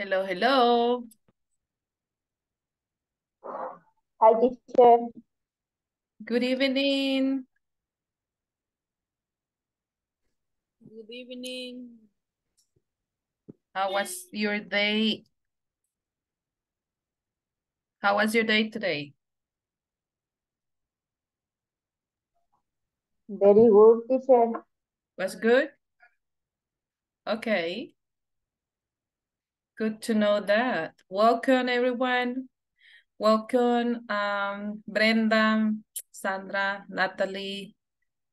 Hello, hello. Hi, teacher. Good evening. Good evening. How was your day? How was your day today? Very good, teacher. Was good? Okay. Good to know that. Welcome, everyone. Welcome, um, Brenda, Sandra, Natalie,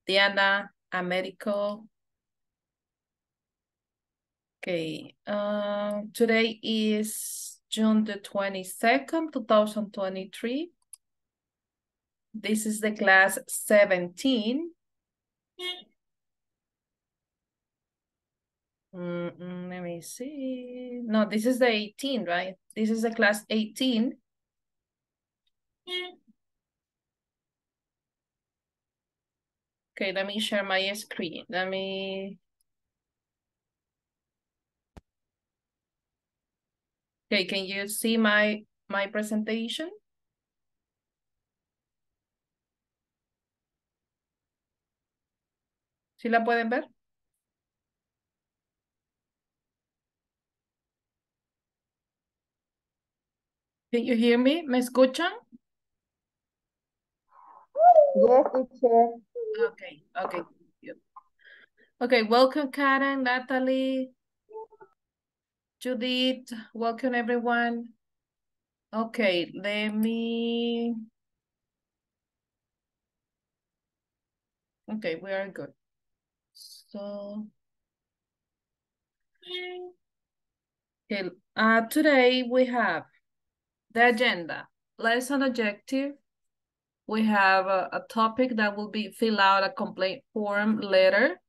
Diana, Americo. Okay, uh, today is June the 22nd, 2023. This is the class 17. Mm -mm, let me see. No, this is the 18, right? This is the class 18. Okay, let me share my screen. Let me... Okay, can you see my, my presentation? ¿Sí la pueden ver? Can you hear me? ¿Me escuchan? Yes, teacher. Okay, okay. Okay, welcome Karen, Natalie, Judith, welcome everyone. Okay, let me... Okay, we are good. So... Okay, uh, today we have the agenda, lesson objective. We have a, a topic that will be fill out a complaint form later.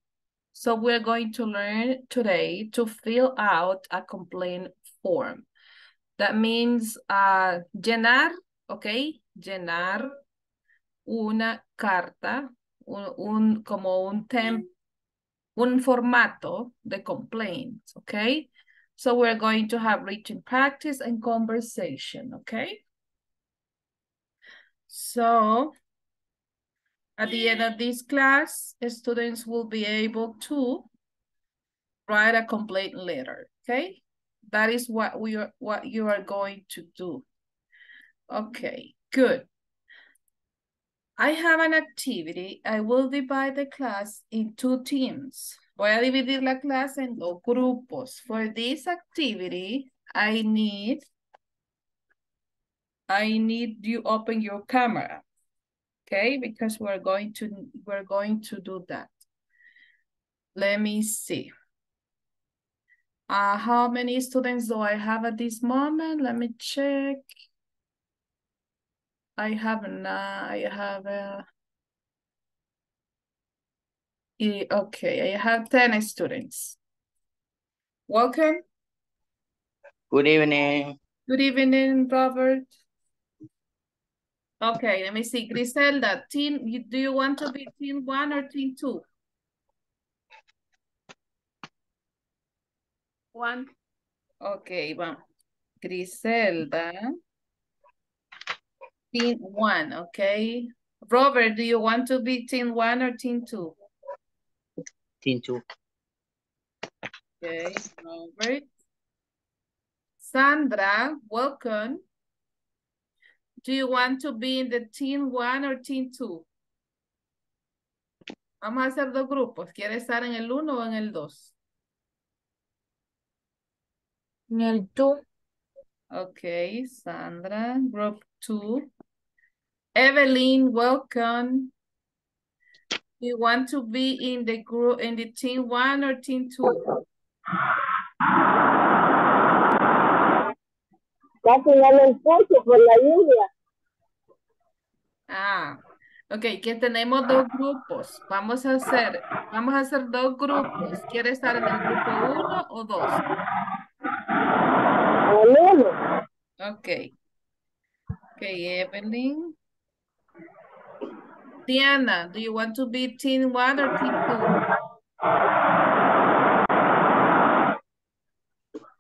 So we're going to learn today to fill out a complaint form. That means uh, llenar, okay, llenar una carta, un, un como un temp, un formato de complaints, okay? So we're going to have written practice and conversation, okay? So at the end of this class, students will be able to write a complaint letter, okay? That is what we are what you are going to do. Okay, good. I have an activity. I will divide the class in two teams. Voy a dividir la clase en dos grupos. For this activity, I need I need you open your camera. Okay, because we're going to we're going to do that. Let me see. Uh, how many students do I have at this moment? Let me check. I have nine, I have a, okay, I have 10 students. Welcome. Good evening. Good evening, Robert. Okay, let me see. Griselda, team, you, do you want to be team one or team two? One. Okay, vamos. Griselda. Team one, okay. Robert, do you want to be team one or team two? Team two. Okay, Robert. Sandra, welcome. Do you want to be in the team one or team two? Vamos a hacer dos grupos. ¿Quiere estar en el uno o en el dos? En el two. Okay, Sandra, group two. Evelyn, welcome. You want to be in the group in the team one or team two? Casi no lo escucho por la lluvia. Ah, ok, que tenemos dos grupos. Vamos a hacer, vamos a hacer dos grupos. ¿Quiere estar en el grupo uno o dos? El uno. Ok. Ok, Evelyn. Diana, do you want to be team one or team two?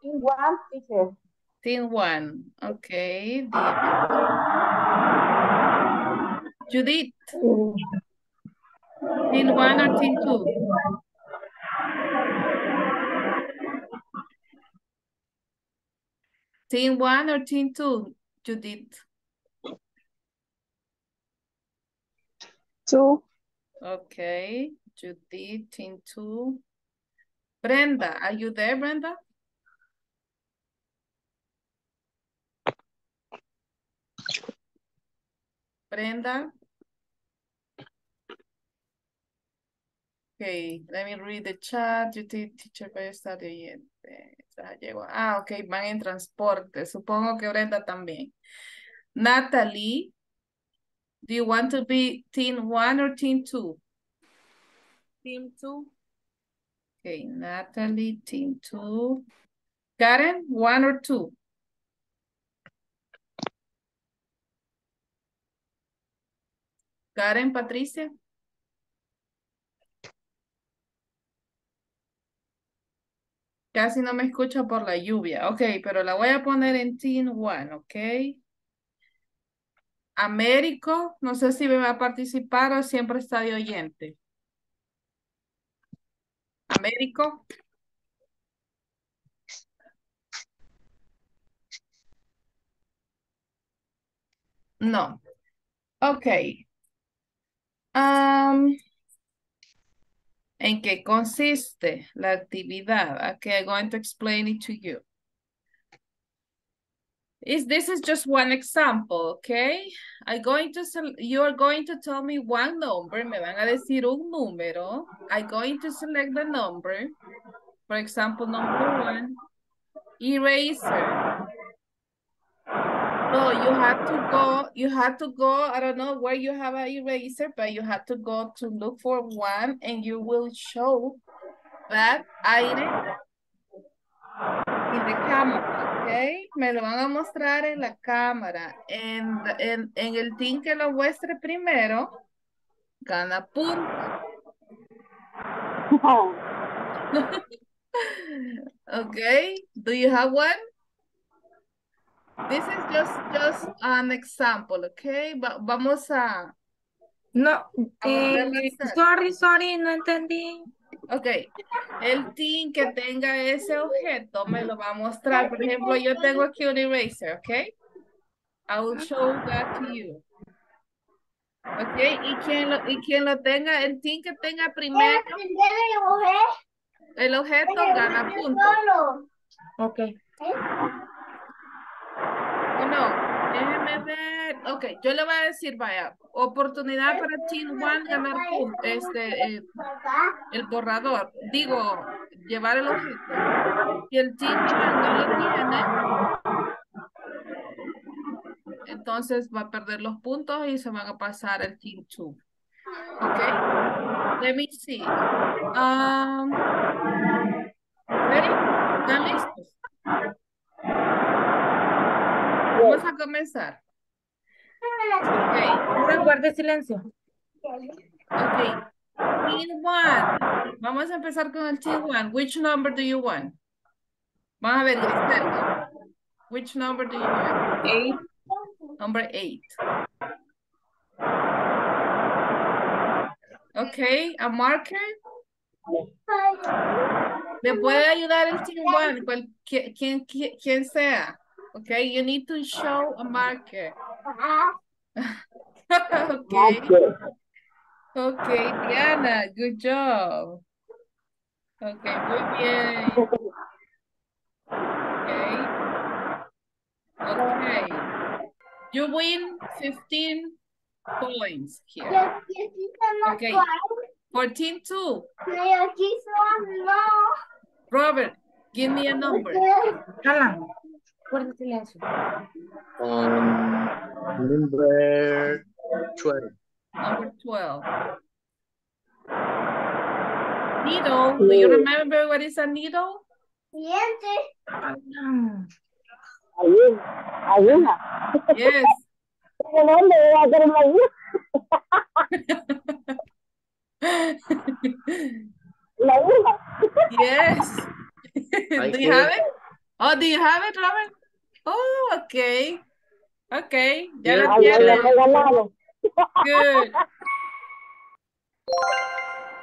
Igual. one, teacher. Team one. Okay. Judith, team one or team two? Team one or team two, Judith? Two. Okay, Judith, team two. Brenda, are you there, Brenda? Brenda? Okay, let me read the chat. Teacher, a estar de oyente. Ya llegó. Ah, ok, van en transporte. Supongo que Brenda también. Natalie, do you want to be team one or team two? Team two. Okay, Natalie, team two. Karen, one or two? Karen, Patricia? Casi no me escucha por la lluvia. Ok, pero la voy a poner en team one, ok. Américo, no sé si me va a participar o siempre está de oyente. Américo. No. Ok. Um, ¿En qué consiste la actividad? Okay, I'm going to explain it to you. Is this is just one example, okay? I'm going to you are going to tell me one number. Me van a decir un número. I'm going to select the number. For example, number one, eraser. No, you have to go, you have to go, I don't know where you have an eraser, but you have to go to look for one and you will show that item in the camera, okay? Me lo van a mostrar en la cámara. En, en, en el team que lo muestre primero, gana punto. okay, do you have one? This is just, just an example, okay? Va vamos a... No, eh, sorry, sorry, no entendí. Ok, el team que tenga ese objeto me lo va a mostrar. Por ejemplo, yo tengo aquí un eraser, ok? I will show that to you. Ok, y quien lo, y quien lo tenga, el team que tenga primero el objeto gana puntos. Ok. ¿O no? Déjeme ver. Ok, yo le voy a decir, vaya, oportunidad para Team One ganar este, eh, el borrador. Digo, llevar el objeto. Y el Team One no lo tiene. Entonces va a perder los puntos y se van a pasar al Team Two. Ok. Let me see. Um, ready? ¿Están listos? Vamos a comenzar. Ok. Guarde silencio. Ok. Team one. Vamos a empezar con el team one. Which number do you want? Vamos a ver, Griselda. Which number do you want? Eight. Number eight. Okay, a marker. Me puede ayudar el team one, cual, quien, quien, quien sea. Okay, you need to show a marker. okay. Okay, Diana, good job. Okay, muy bien. Okay. Okay. You win 15 points here. Okay. 14 2. Robert, give me a number. Alan, guarde silencio. Um, number 12. Number 12. Needle. Do you remember what is a needle? Alan. Ayuna. Ayuna. Yes. ¿De dónde va a hacer una ayuna? La yes. Do you have it? Oh, do you have it, Robert? Oh, okay. Okay, ya la Ay, ya tiene. me ganaron. Good.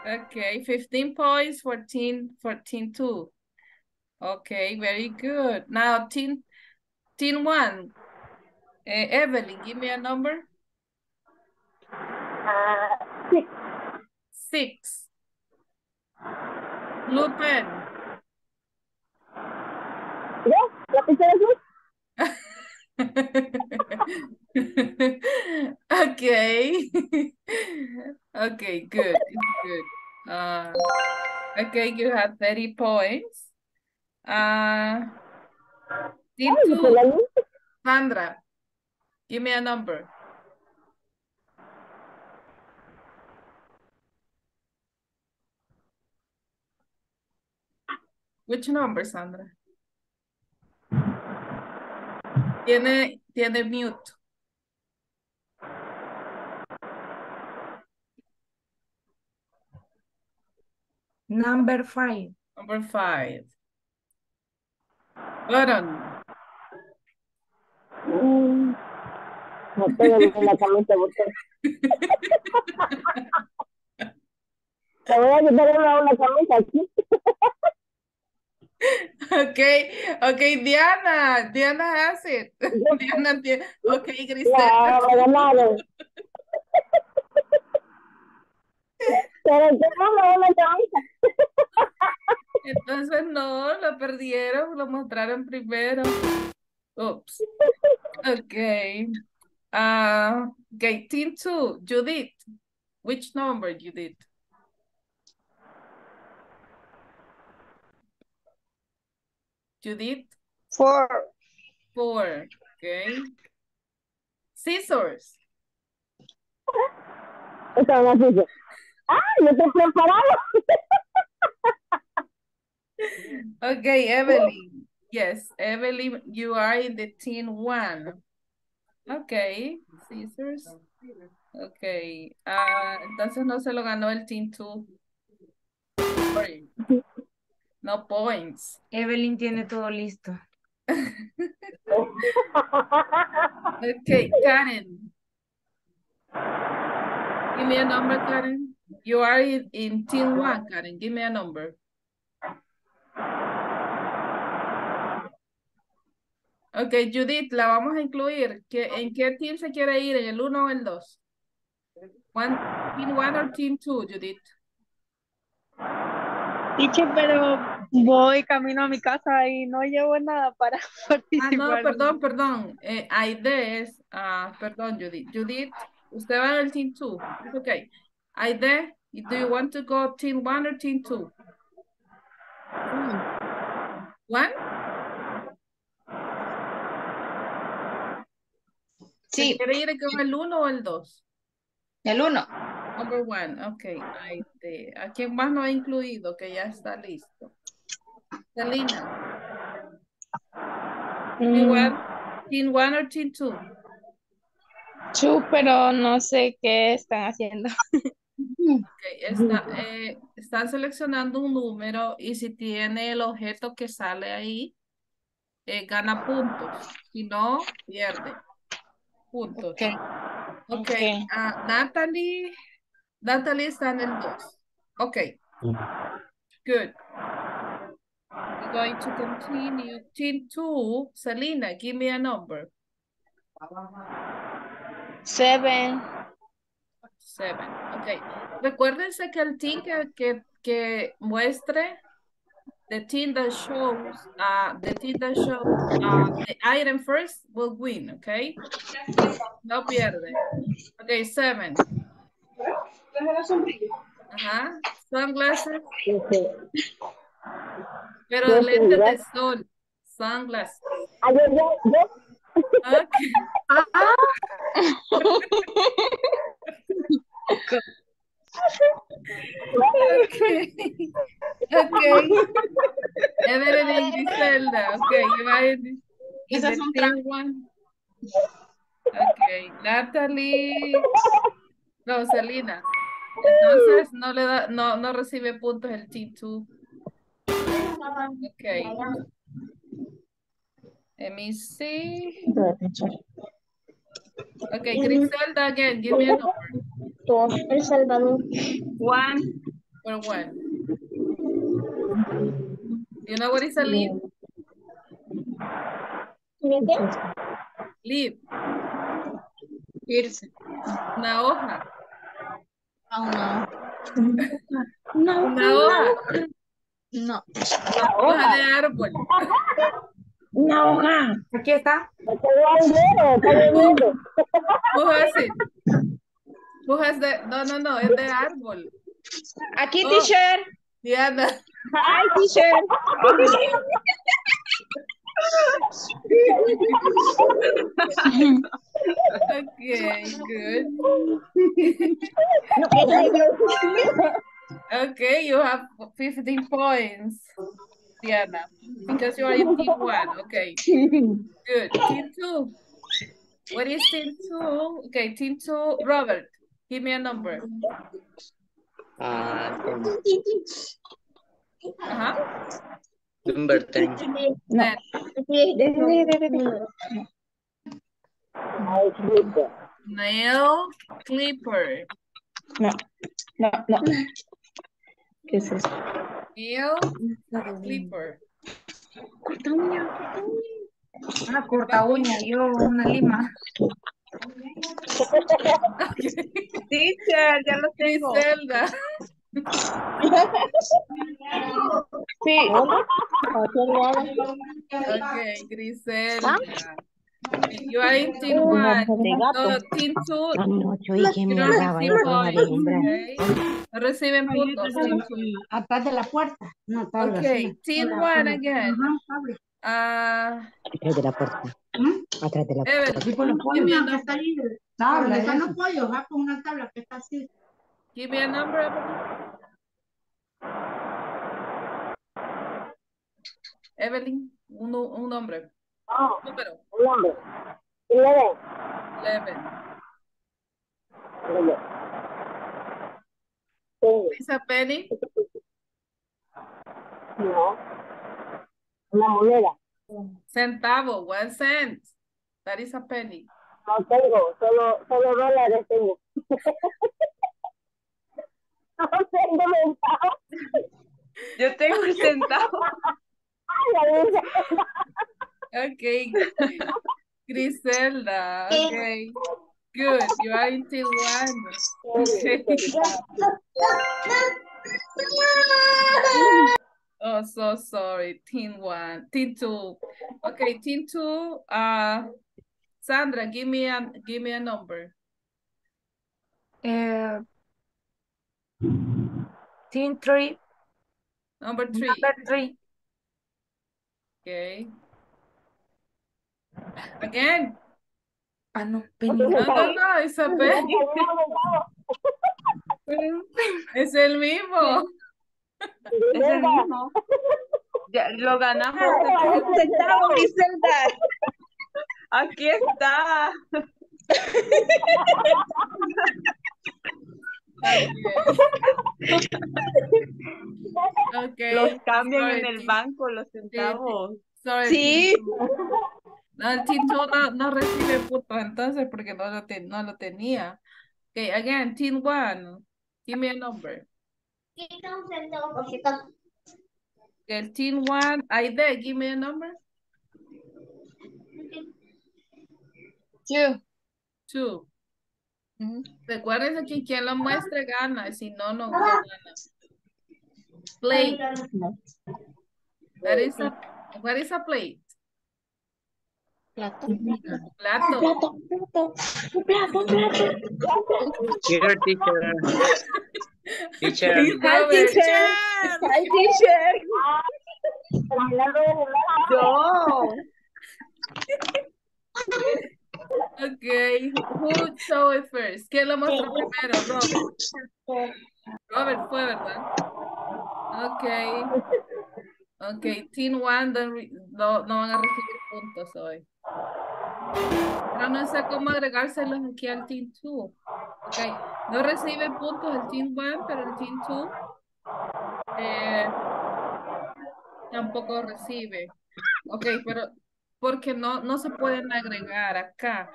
Okay, 15 points, 14, 14, 2. Okay, very good. Now, team, team one. Eh, Evelyn, give me a number. Ah, sí. Six. Blue pen. ¿Ya? Azul? okay. okay, good. Good. Uh, okay, you have 30 points. Uh, team two, pues la luz. Sandra, give me a number. Which number, Sandra? Tiene, tiene mute. Number five. Number five. Button. Mm, No tengo ni la camisa botón. Te voy a quitar una, una camisa aquí. Okay, okay, Diana. Diana has it. Diana tiene. Okay, Ya, Grisela. me ganaron. Pero tengo una camisa. Entonces no, lo perdieron, lo mostraron primero. Oops. Okay. Uh, okay, team two, Judith. Which number, Judith? Judith, Four. four. Okay. Scissors. Esta es una silla. ¡Ah! ¡Yo estoy preparado! Okay, Evelyn. Yes, Evelyn, you are in the team one. Okay, scissors. Okay, ah, entonces no se lo ganó el team two. Sorry. No points. Evelyn tiene todo listo. Okay, Karen. Give me a number, Karen. You are in, in team one, Karen. Give me a number. Okay, Judith, la vamos a incluir. ¿Qué, ¿En qué team se quiere ir? ¿En el uno o el dos? One, team one or team two, Judith? Teacher, pero voy camino a mi casa y no llevo nada para Ah, participar. no, perdón, perdón. Eh, Aide es, ah, perdón, Judith. Judith, usted va en el team two. It's okay. Aide, do you want to go team one or team two? One? ¿Se Sí, quiere ir con el uno o el dos? el uno. Number one, ok. Aide. ¿A quién más no ha incluido que ya está listo? Selena, team one, team one or team two? Chu, pero no sé qué están haciendo. Está, eh, están seleccionando un número y si tiene el objeto que sale ahí, eh, gana puntos. Si no, pierde puntos. Ok. Ok, ok. ah, Natalie, Natalie está en el 2. Ok, good. We're going to continue. Team 2, Selena, give me a number. Seven. Seven. Ok. Recuérdense que el team que, que, que muestre the team that shows uh the team that shows uh the item first will win, okay? No pierde. Okay, seven. Ajá. Sunglasses, pero lentes de sunglass. sol. Sunglasses. Ah, yo, yo, yo. Okay. Okay. Okay. Evelyn Griselda. Okay, you are Esas son one. Okay, Natalie. No, Selena. Entonces no le da, no, no recibe puntos el team two. Okay. Let me see. Okay, Griselda again, give me a number. Dos. El Salvador. One. For one. You know what is a leaf? Leaf. Irse. Una hoja. Oh, no. No. Una hoja. No. Una hoja de árbol. Una hoja. Aquí está. Hojas sí. Hojas de, no, no, no, es de árbol. Aquí, Oh. teacher. Diana. Ay, teacher. Okay, good. No, quiero Okay, you have 15 points, Diana, because you are in team one. Okay, good. Team two. What is team two? Okay, team two. Robert, give me a number. Uh, Uh-huh. number 10. Then, Ay, chiquito. nail clipper. No, no, no. ¿Qué es eso? Nail clipper. Una corta uña, yo una lima. Teacher, ya lo tengo. Griselda. Sí. Okay, Griselda. You are in team one. So, team two, Anoche oí que you me don't hablaba receive yo con la points, vislumbrar. okay? No reciben puntos. team two. Atrás de la puerta. Una tabla. Okay, así. team Una- one una- again. Ajá, tabla. Ah, Atrás de la puerta. Atrás de la puerta. Evelyn, Sí, con los give me a pollos, que number. está libre. Tabla, están los pollos, va con una tabla que está así. Give me a number, Evelyn. Evelyn, un, nu- un nombre. No, Número. Un. Eleven. 11. Mire. Tengo. Is a penny? No. Una moneda. Centavo, one cent. That is a penny. No tengo, solo, solo dólares tengo. No tengo centavos. Yo tengo el centavo. Ay. Okay. Griselda, okay. Good, you are in team one. Okay. Oh, so sorry. Team one, team two. Okay, team two. Uh, Sandra, give me a give me a number. Eh, team three, Number three. number three. Okay. Again. Ah, no, penny. No, no, no, Isabel. Es el mismo. Es el mismo. Ya, lo ganamos. Centavo. Aquí está. Okay. Los cambian Sorry, en el banco, los centavos. Sorry, Sí. No, el team two no, no recibe puntos entonces porque no lo, ten- no lo tenía. Okay, again, team one. Give me a number. El team one, Aide, give me a number. Two. Two. Ujú. Recuérdense que quien lo muestre gana, si no, no, gana. Plate. That is a, what is a plate? Plato. Here, teacher. Teacher. Robert. teacher. Hi, teacher. Terminando de jugar. Yo. Okay, who show it first? ¿Quién lo mostró primero? Robert. Robert fue, ¿verdad? Okay. Okay, Team One no, no van a recibir puntos hoy. Pero no sé cómo agregárselos aquí al Team Two. Okay, no recibe puntos el Team One, pero el Team Two eh, tampoco recibe. Okay, pero porque no, no se pueden agregar acá,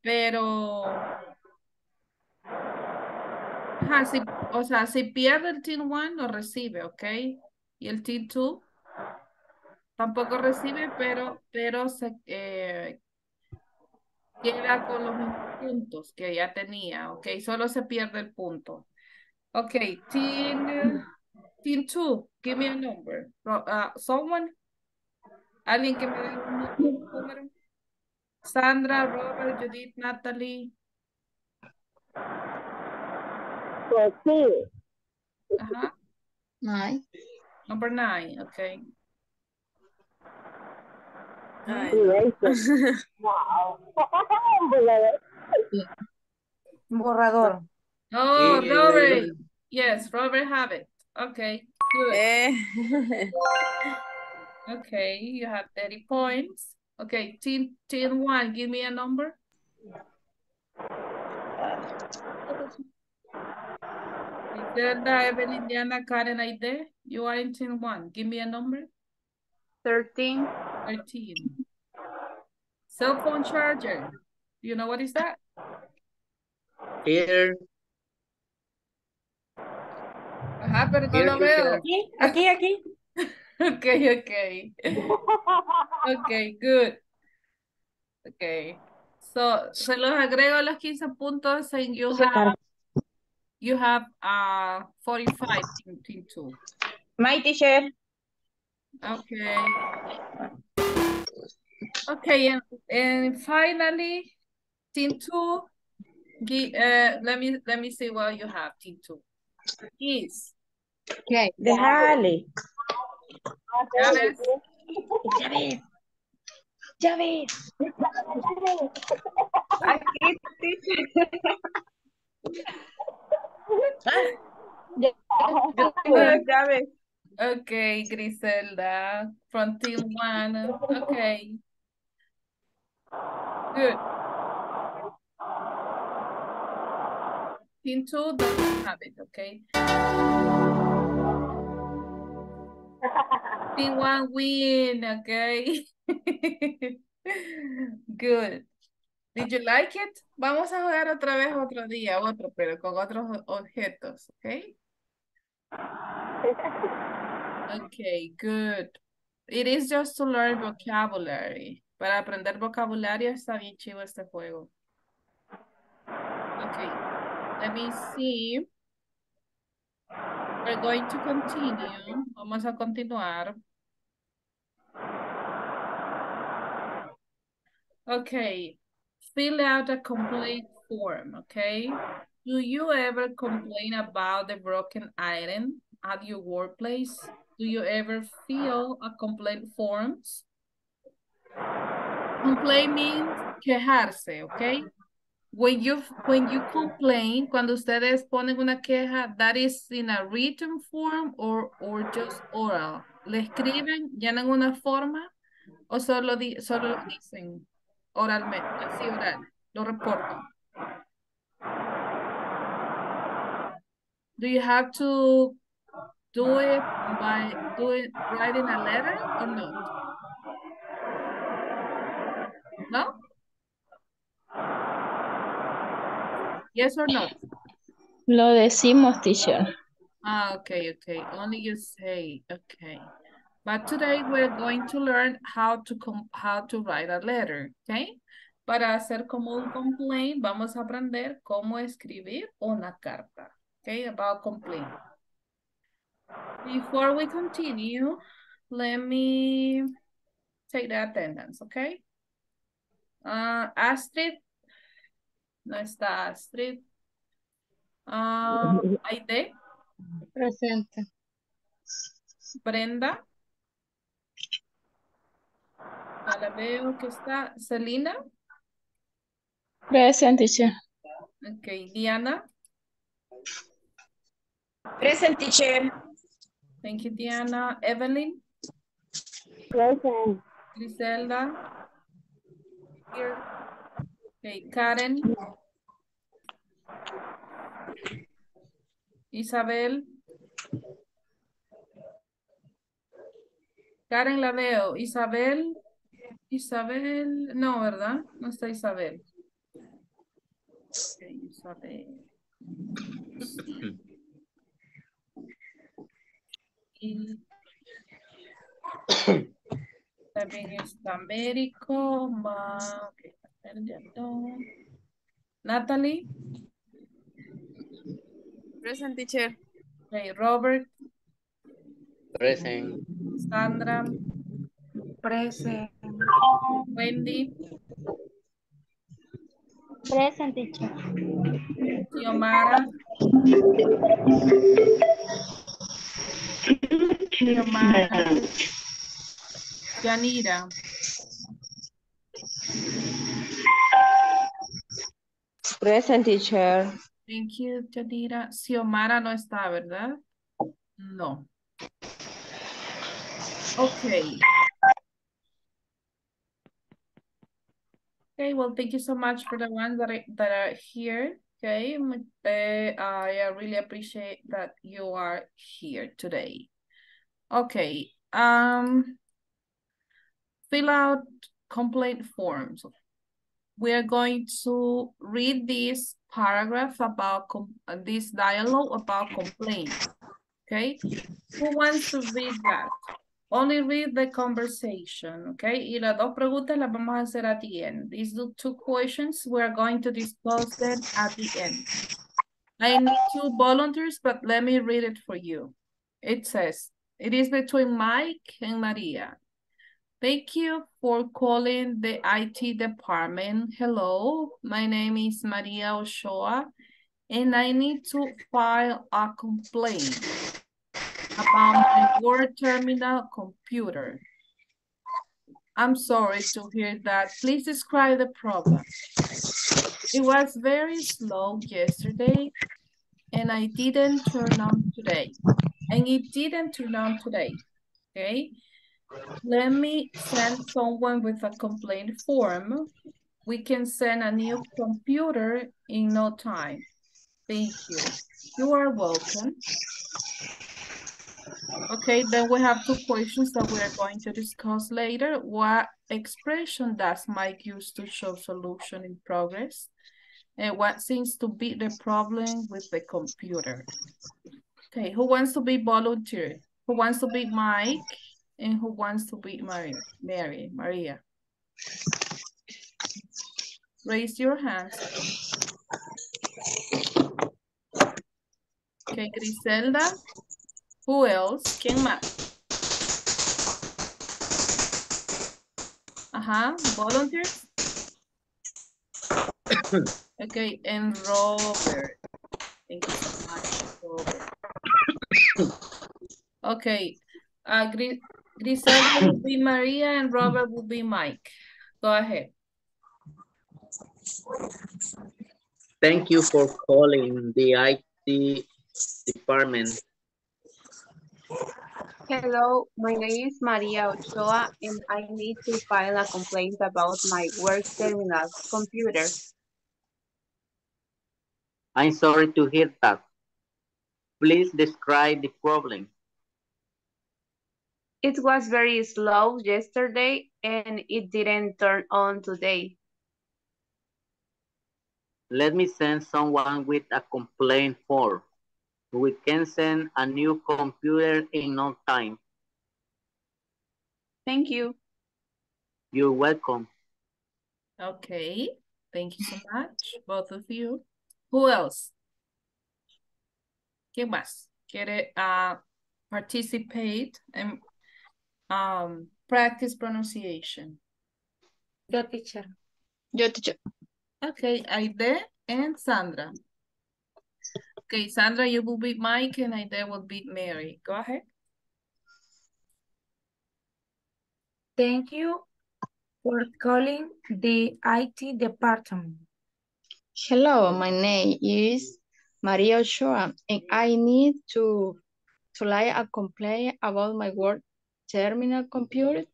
pero... Ajá, si, o sea, si pierde el team 1, lo recibe, ¿ok? Y el team 2 tampoco recibe, pero, pero se eh, queda con los puntos que ya tenía, ¿ok? Solo se pierde el punto. Ok, team, team 2, give me a number. Uh, someone? ¿Alguien que me dé un número? Sandra, Robert, Judith, Natalie. Pues sí. Ajá. Nine. Number nine, okay. Sí, eso. Wow. Borrador. Oh, Sí, Robert. Yes, Robert have it. Okay, good. Eh, Okay, you have 30 points. Okay, team, team one, give me a number. Zelda, Evelyn, Diana, Karen, Aide, you are in team one. Give me a number. 13. 13. Cell phone charger. Do You know what is that? Here, Ajá, pero no lo veo. Aquí, aquí, aquí. Okay, okay. Okay, good. Okay. So, se los agrego los 15 puntos and you have, you have, uh, 45 in team two. My teacher. Okay. Okay, and, and finally, team two, gi- uh, let me, let me see what you have, team two. Yes. Okay. Déjale. Ya ves. Ya ves. Ya ves. Aquí, teacher. Ya Okay, Griselda, from team one. Okay. Good. Team two doesn't have it, okay? Team one win, okay? Good. Did you like it? Vamos a jugar otra vez otro día, otro, pero con otros objetos, okay? Okay, good. It is just to learn vocabulary. Para aprender vocabulario está bien chivo este juego. Okay, let me see. We're going to continue. Vamos a continuar. Okay, fill out a complete form, okay? Do you ever complain about the broken item at your workplace? Do you ever fill a complaint forms? Complain means quejarse, okay? When you, when you complain, cuando ustedes ponen una queja, that is in a written form or, or just oral. ¿Le escriben, llenan una forma o solo, di, solo lo dicen oralmente, así oral, lo reportan? Do you have to do it by doing writing a letter or not? No? Yes or no? Lo decimos, teacher. Ah, okay, okay. Only you say, okay. But today we're going to learn how to how to write a letter, okay? Para hacer como un complaint, vamos a aprender cómo escribir una carta, okay? About complaint. Before we continue, let me take the attendance, okay? Uh, Astrid, no está Astrid. Ah, Aide, Presente. Brenda. Ya la veo que está. Celina. Presente. Ok, Diana. Present teacher. Thank you, Diana. Evelyn. Present. Griselda. Here. Okay, Karen. Isabel. Karen la veo. Isabel. Isabel, no, ¿verdad? No está Isabel. Isabel. También está Américo, ma. Natalie, Present teacher. Robert, Present. Sandra, Present. Wendy, Present teacher. Xiomara. Xiomara. Yanira. Present teacher. Thank you, Yanira. Xiomara no está, ¿verdad? No. Okay. Okay, well, thank you so much for the ones that are, that are here. Okay, I really appreciate that you are here today. Okay, um, fill out complaint forms. We are going to read this paragraph about this dialogue about complaints. Okay, who wants to read that? Only read the conversation, okay? Y las dos preguntas las vamos a hacer at the end. These two questions, we're going to discuss them at the end. I need two volunteers, but let me read it for you. It says, it is between Mike and Maria. Thank you for calling the IT department. Hello, my name is Maria Ochoa, and I need to file a complaint about my work terminal computer. I'm sorry to hear that. Please describe the problem. It was very slow yesterday, and I didn't turn on today. And it didn't turn on today, okay? Let me send someone with a complaint form. We can send a new computer in no time. Thank you. You are welcome. Okay, then we have two questions that we are going to discuss later. What expression does Mike use to show solution in progress? And what seems to be the problem with the computer? Okay, who wants to be volunteer? Who wants to be Mike? And who wants to be Mary? Mary, Maria? Raise your hands. Okay, Griselda. Who else? ¿Quién más? Ajá, volunteers. Okay, and Robert. Thank you so much, Robert. Okay, uh, Gri Griselda will be Maria and Robert will be Mike. Go ahead. Thank you for calling the IT department. Hello, my name is Maria Ochoa and I need to file a complaint about my work terminal computer. I'm sorry to hear that. Please describe the problem. It was very slow yesterday and it didn't turn on today. Let me send someone with a complaint form. We can send a new computer in no time. Thank you. You're welcome. Okay, thank you so much, both of you. Who else? ¿Quién más quiere uh, participate and um, practice pronunciation? Yo, teacher. Yo, teacher. Okay, Aide and Sandra. Okay, Sandra, you will be Mike and Aide will be Mary. Go ahead. Thank you for calling the IT department. Hello, my name is Maria Ochoa, and I need to to lay a complaint about my work terminal computer.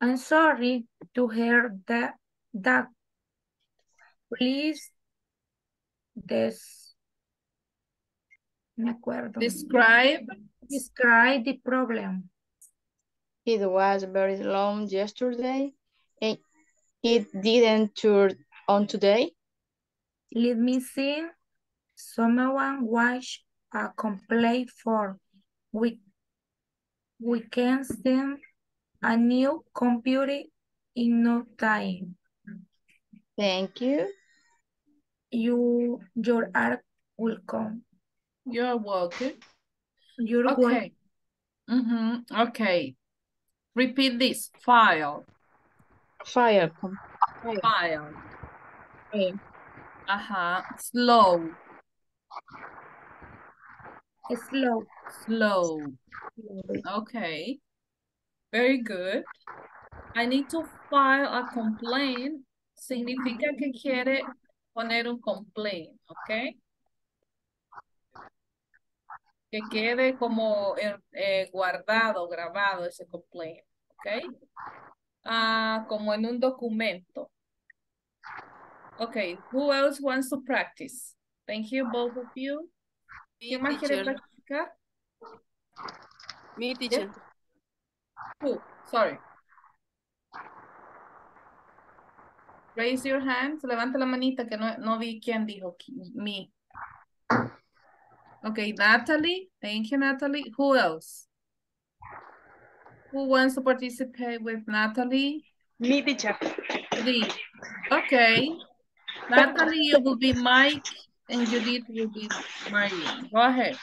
I'm sorry to hear that. that. Please, this, me acuerdo. Describe. Describe the problem. It was very long yesterday and it didn't turn on today. Let me see. Someone watch a complaint form. We, we can send a new computer in no time. Thank you. You, your art will come. You're welcome. You're. Okay. Mm-hmm. Okay. Repeat this. File. Fire. com- File. Fire. Uh-huh. Slow. Slow. Slow. Okay. Very good. I need to file a complaint. Significa que quiere poner un complaint, ¿ok? Que quede como eh, eh, guardado, grabado ese complaint, ¿ok? Ah, como en un documento. Okay, who else wants to practice? Thank you, both of you. ¿Quién más quiere practicar? Me, teacher. Who? Sorry. Raise your hands. Levanta la manita que no, no vi quién dijo me. Okay, Natalie. Thank you, Natalie. Who else? Who wants to participate with Natalie? Me, teacher. Three. Okay. Natalie, you will be Mike and Judith will be Marian. Go ahead.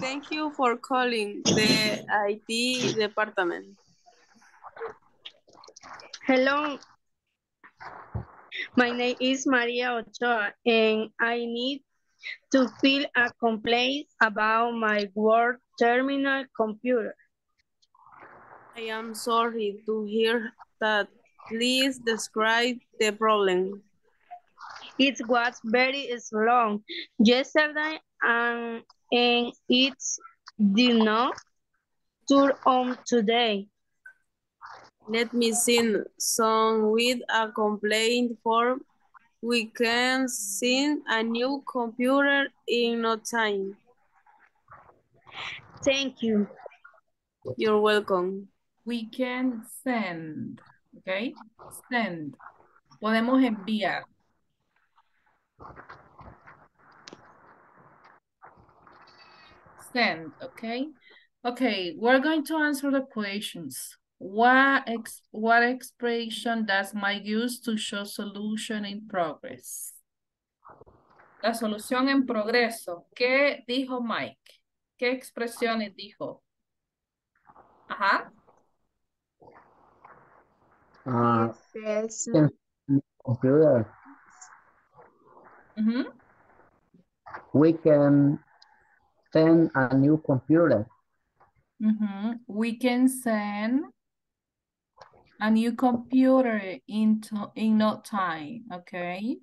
Thank you for calling the IT department. Hello. My name is Maria Ochoa and I need to fill a complaint about my work terminal computer. I am sorry to hear that. Please describe the problem. It was very slow yesterday and, and it did not turn on today. Let me sing song with a complaint form. We can send a new computer in no time. Thank you. You're welcome. We can send. Okay. Send. Podemos enviar. Send. Okay. Okay. We're going to answer the questions. What ex what expression does Mike use to show solution in progress? La solución en progreso. ¿Qué dijo Mike? ¿Qué expresiones dijo? Ajá. Uh, It says, computer, Ujú. we can send a new computer. Mhm. We can send a new computer into in no time, okay?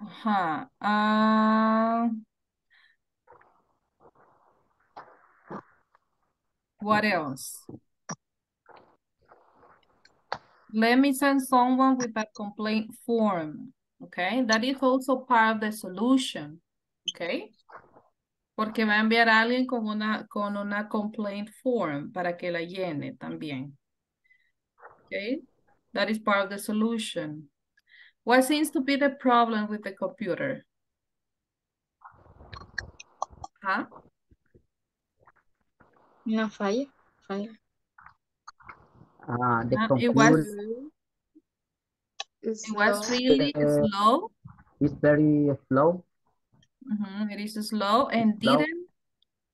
Uh-huh. Uh, what else? Let me send someone with a complaint form, okay? That is also part of the solution, okay? Porque va a enviar a alguien con una, con una complaint form para que la llene también. Okay, that is part of the solution. What seems to be the problem with the computer? Huh? No falla. Falla. Uh, the Uh, it computer was, it's it was slow. really Uh, slow. is very slow. Mhm, It is slow and Slow. didn't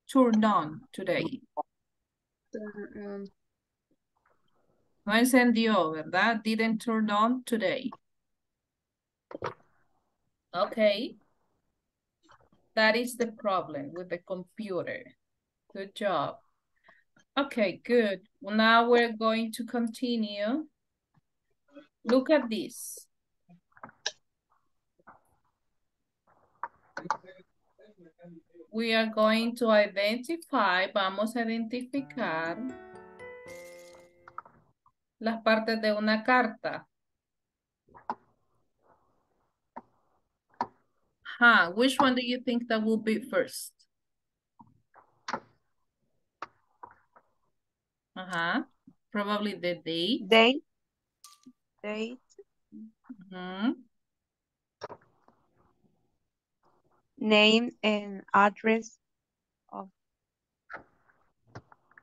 turn on today. Um, No encendió, ¿verdad? Didn't turn on today. Okay. That is the problem with the computer. Good job. Okay, good. Well, now we're going to continue. Look at this. We are going to identify, vamos a identificar las partes de una carta. Huh, which one do you think that will be first? Uh-huh. Probably the date. Date. Date. Mhm. Name and address. Of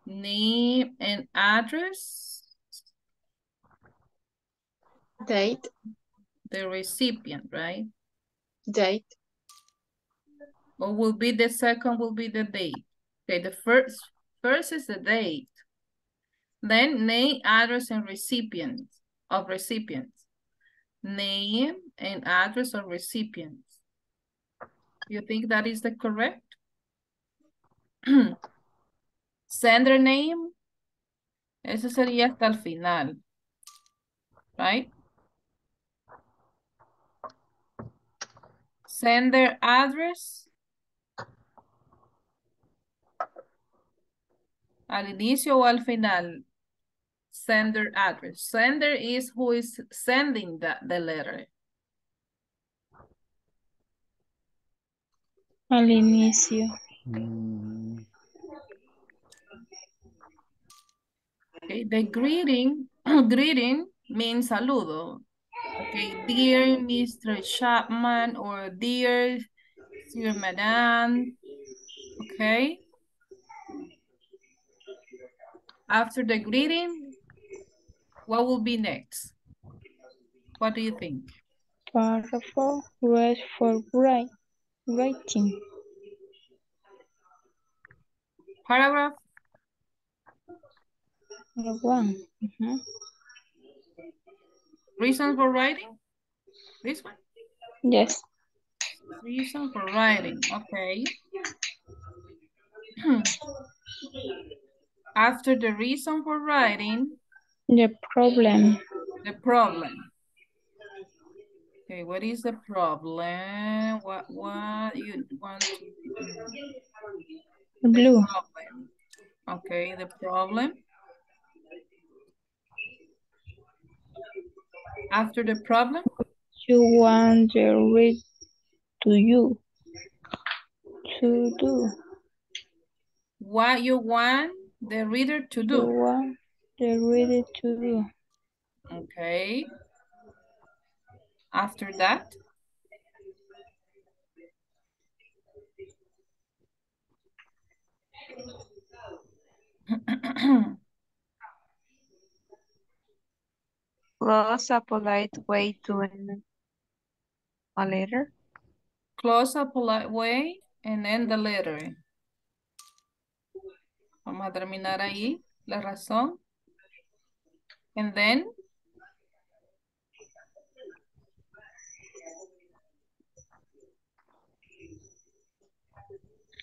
name and address, Date, the recipient, right? date, What will be the second will be the date. Okay, the first first is the date. Then name, address, and recipient of recipients. Name and address of recipients. You think that is the correct? Sender name. Eso sería hasta el final. Right? Sender address. Al inicio o al final. Sender address. Sender is who is sending the, the letter. Al inicio, Okay, the greeting, greeting means saludo. Okay, dear Mr. Chapman or dear Sir Madam. Okay. After the greeting, what will be next? What do you think? párrafo, rest for write, writing, Paragraph, one, ujú, reason for writing? This one? yes, Reason for writing, okay. After the reason for writing, the problem, the problem. Okay, what is the problem? What what you want to do? blue? Okay, the problem. After the problem, you want the read to you, to do, what you want the reader to you do. want the reader to do, Okay. After that, Close a polite way to end a letter. close a polite way and end the letter. Vamos a terminar ahí la razón. And then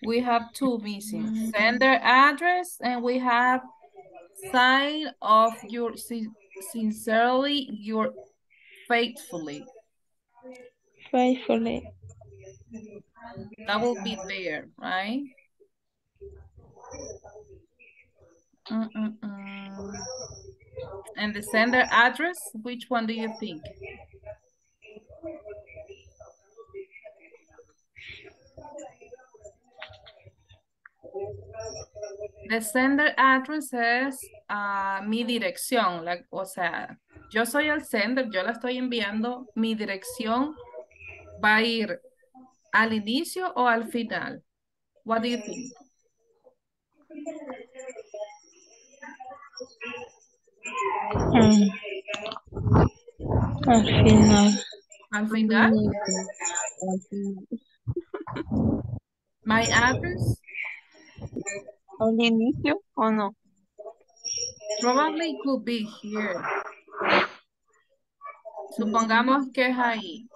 we have two missing. Sender address and we have sign of your sincerely, your faithfully. faithfully, That will be there, right? Mm-mm-mm. And the sender address, which one do you think? The sender address es ah, mi dirección, la- o sea, yo soy el sender, yo la estoy enviando, mi dirección va a ir al inicio o al final. What do you think? mm, al final, Al final, my address ¿Al inicio o no? probably could be here. Supongamos que es ahí.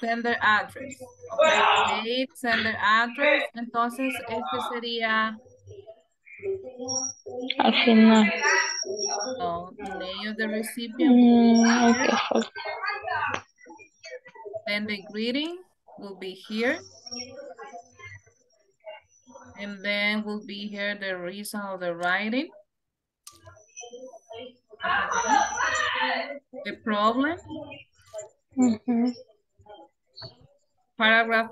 Sender address. Okay, sender address. Entonces, este sería al final, no, name of the recipient. mm, okay, Then the greeting will be here. And then we'll be here the reason of the writing. The problem, ujú, paragraph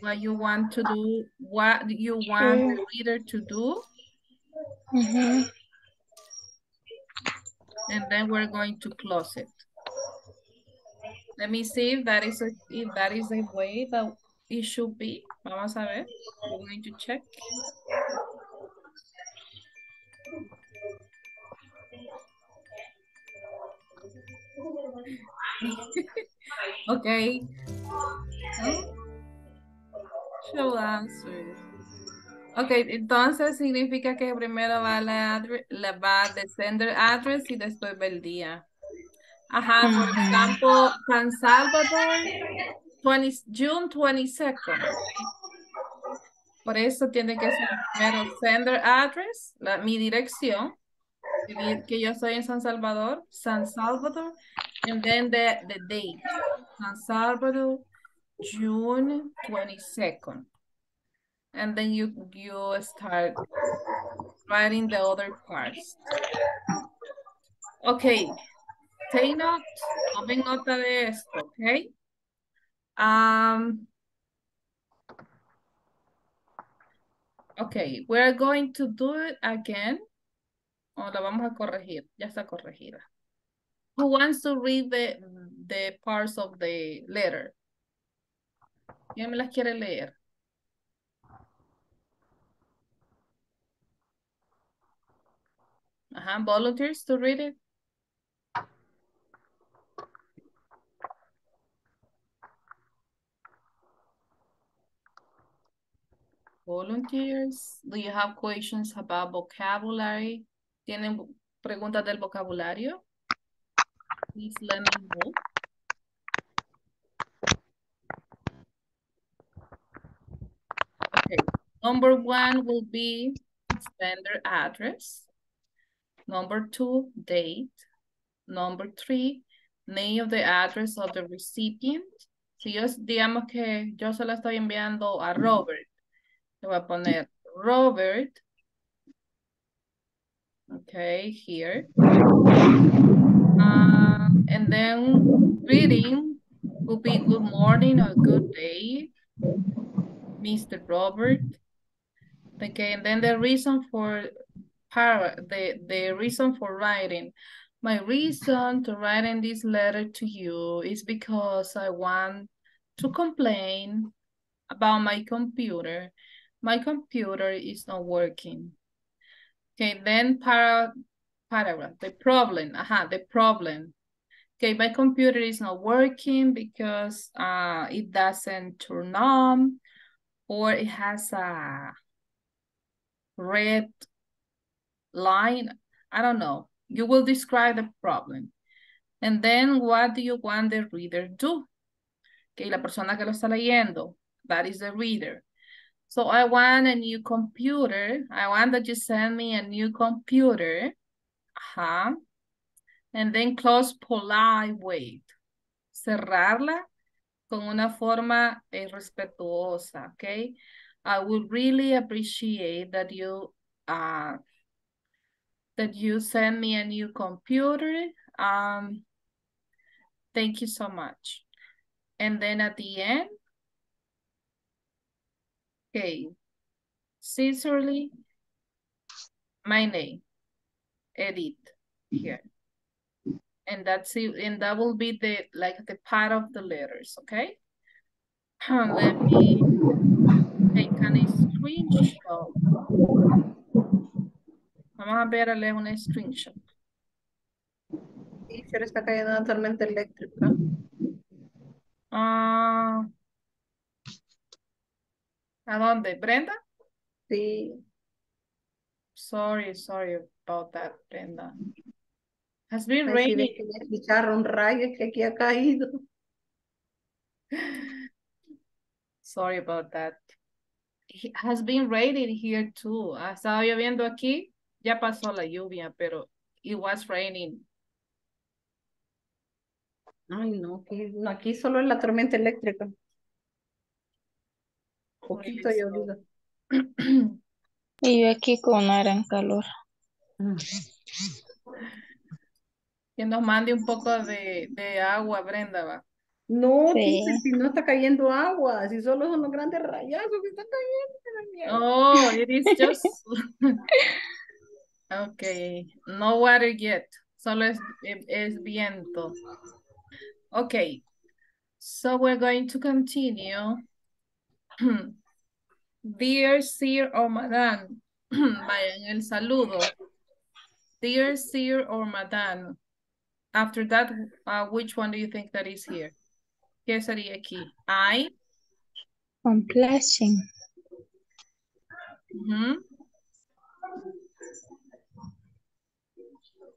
what you want to do, what you want the reader to do, Mhm. and then we're going to close it. Let me see if that is a, if that is the way that it should be. Vamos a ver. We're going to check. okay. ¿No? Show answers. Ok, entonces significa que primero va la, la va the sender address y después va el día. Ajá, por ejemplo, San Salvador, 20, June 22nd. Por eso tiene que ser primero sender address, la, mi dirección, que yo estoy en San Salvador, San Salvador, and then the, the date, San Salvador, June 22nd. And then you, you start writing the other parts. Okay, take note, tomen nota de esto, okay? Um, okay, we're going to do it again. O la vamos a corregir, ya está corregida. Who wants to read the, the parts of the letter? ¿Quién me las quiere leer? Ajá, volunteers to read it. Volunteers, do you have questions about vocabulary? ¿Tienen preguntas del vocabulario? Please let me know. Okay, number one will be sender address. Number two, date. Number three, name of the address of the recipient. Si yo, digamos que yo se la estoy enviando a Robert, voy a poner Robert. Okay, here. Uh, and then greeting will be good morning or good day, Mr. Robert. Okay, and then the reason for the the reason for writing. My reason to writing this letter to you is because I want to complain about my computer. My computer is not working. Okay, then para paragraph, the problem, aha, the problem. Okay, my computer is not working because uh, it doesn't turn on or it has a red line. I don't know. You will describe the problem. And then what do you want the reader do? Okay, la persona que lo está leyendo, that is the reader. So I want a new computer. I want that you send me a new computer. Ajá. And then close polite way. Cerrarla con una forma eh, respetuosa, okay? I would really appreciate that you uh that you send me a new computer. Um thank you so much. And then at the end, okay, sincerely, my name, Edith, here. And that's it, and that will be the, like, the part of the letters, okay? Let me take a screenshot. Vamos a ver a leer un screenshot. Sí, se está cayendo una tormenta eléctrica. Ah, ¿a dónde? ¿Brenda? Sí. Sorry, sorry about that, Brenda. Has been sí, raining. me escucharon rayos que aquí ha caído. Sorry about that. It has been raining here too. Ha estado lloviendo aquí. Ya pasó la lluvia, pero it was raining. Ay, no, aquí, no, aquí solo es la tormenta eléctrica. Poquito llovido. Y yo aquí con una gran calor. Que nos mande un poco de, de agua, Brenda, va. No, Sí. si no está cayendo agua, si solo son los grandes rayazos que están cayendo. Oh, it is just. okay, no water yet. Solo es, es viento. Okay, so we're going to continue. Dear sir or madam. Vayan el saludo. Dear sir or madam. After that, uh, which one do you think that is here? ¿Qué sería aquí? I. Complacing. Ujú.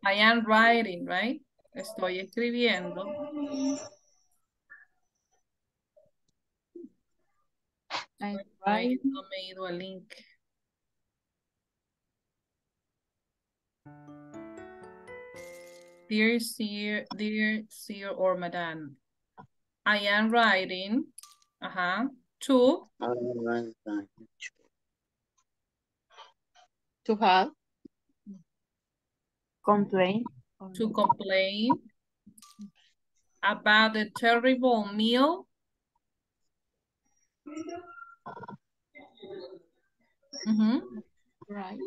I am writing, right? Estoy escribiendo. I Ay, write. no me he ido al link. Dear sir, dear sir or madam, I am writing, ajá, to, ah, To have. Complain. to complain about the terrible meal Mhm. Right.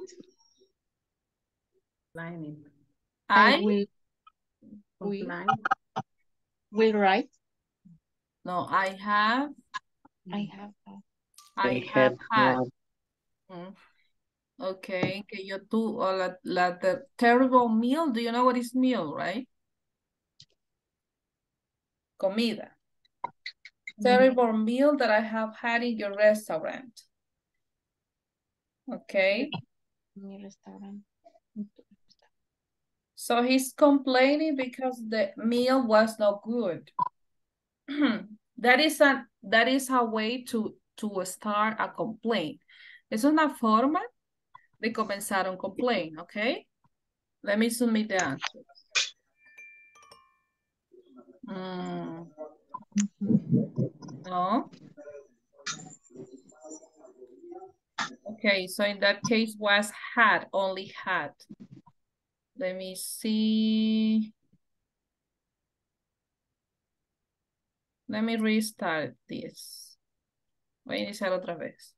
Lining. I I, will, we Comply. will write. no, I have, I have. had. I have had. Mm. Okay, que yo tú, o la, la the terrible meal, do you know what is meal, right? Comida. Terrible meal that I have had in your restaurant. Okay, Mi restaurante. so he's complaining because the meal was not good. That is a, that is a way to, to start a complaint. Es una forma de comenzar un complaint, okay? Let me submit the answer. Mm, no. Okay, so in that case was had, only had. Let me see. Let me restart this. Voy a iniciar otra vez.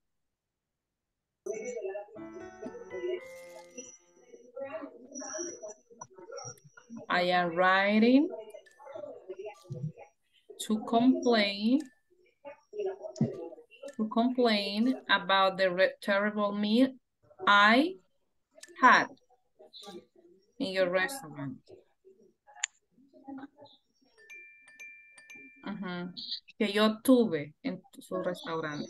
I am writing to complain to complain about the terrible meal I had in your restaurant. Ujú. Que yo tuve en su restaurante.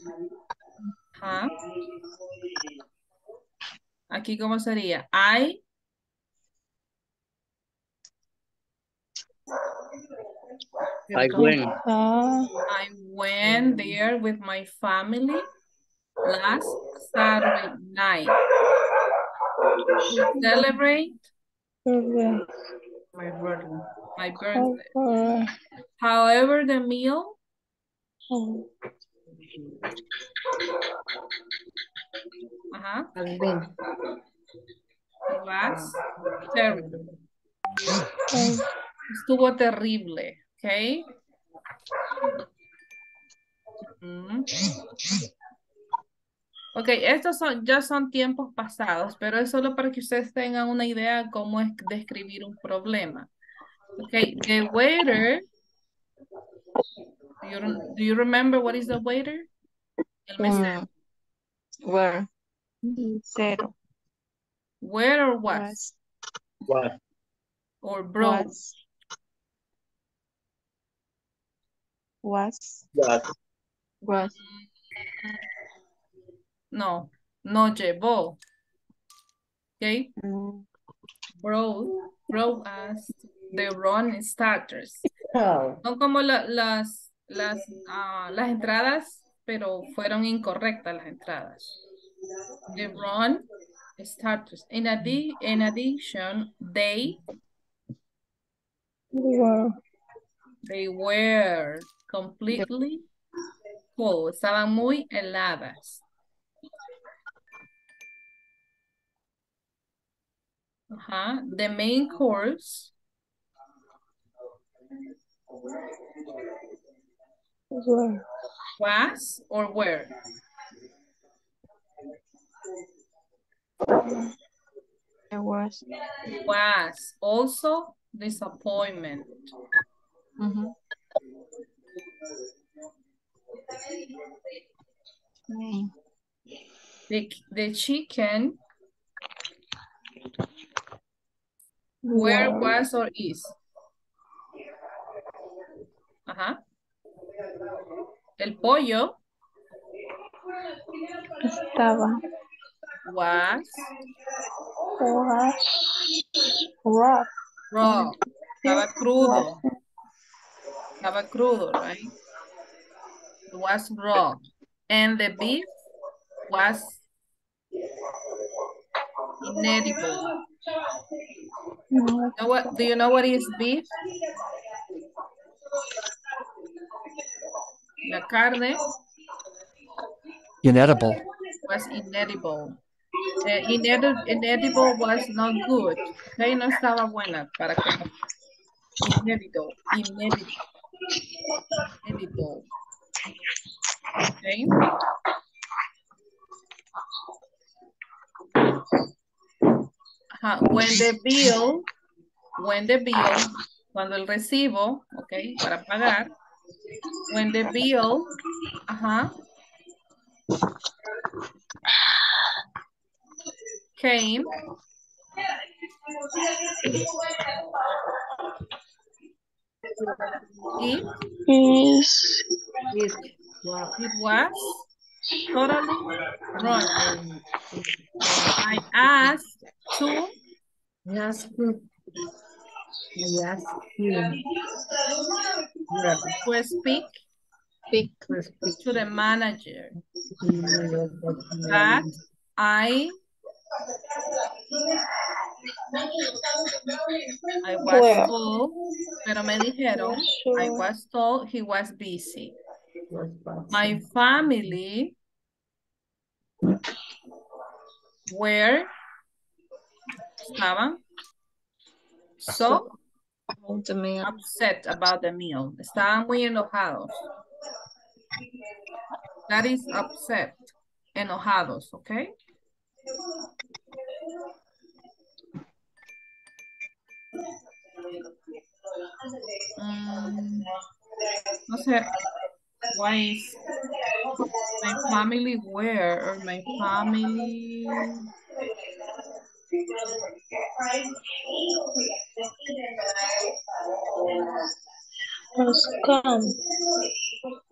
Aquí, ¿cómo sería? I I win. Ah, I went there with my family last Saturday night to celebrate. My brother. my birthday. However, the meal oh, ajá, Has been. was terrible. Estuvo terrible, ¿ok? Ujú. Ok, estos son, ya son tiempos pasados, pero es solo para que ustedes tengan una idea de cómo es describir un problema. Ok, the waiter, do you, rem- do you remember what is the waiter? El mesero. mm, where? Zero. Where or was? Was. What? Or bro? Was. Was. What? Was. No, no llevó. Ok, Mm, bro, bro as the wrong starters. Oh. Son como la- las, las, ah, las entradas, pero fueron incorrectas las entradas. The wrong starters. In, addi in addition, they, were. they were completely cold. Estaban muy heladas. Ajá. The main course Where? Was or where? I was. Was also disappointment. Mhm. The, the chicken, where was or is? Ajá. El pollo Estaba. was Was. Was. raw. Estaba crudo. Estaba crudo, right? It was raw. And the beef was inedible. No. Know what, do you know what is beef? La carne Inedible. was inedible. Eh, inedi- inedible was not good. No estaba buena para comer. Inedible, inedible, When the bill, when the bill, cuando el recibo, okay, para pagar, when the bill, ajá, came, it, Is. it was totally wrong. I asked to Yes. Yes. to speak Speak. to the manager that I I was Where? told, pero me dijeron, I was told he was busy. My family were estaban so Hold the upset about the meal. Estaban muy enojados. That is upset. Enojados, okay? Mm, no sé. Why is my family where or my family Has come.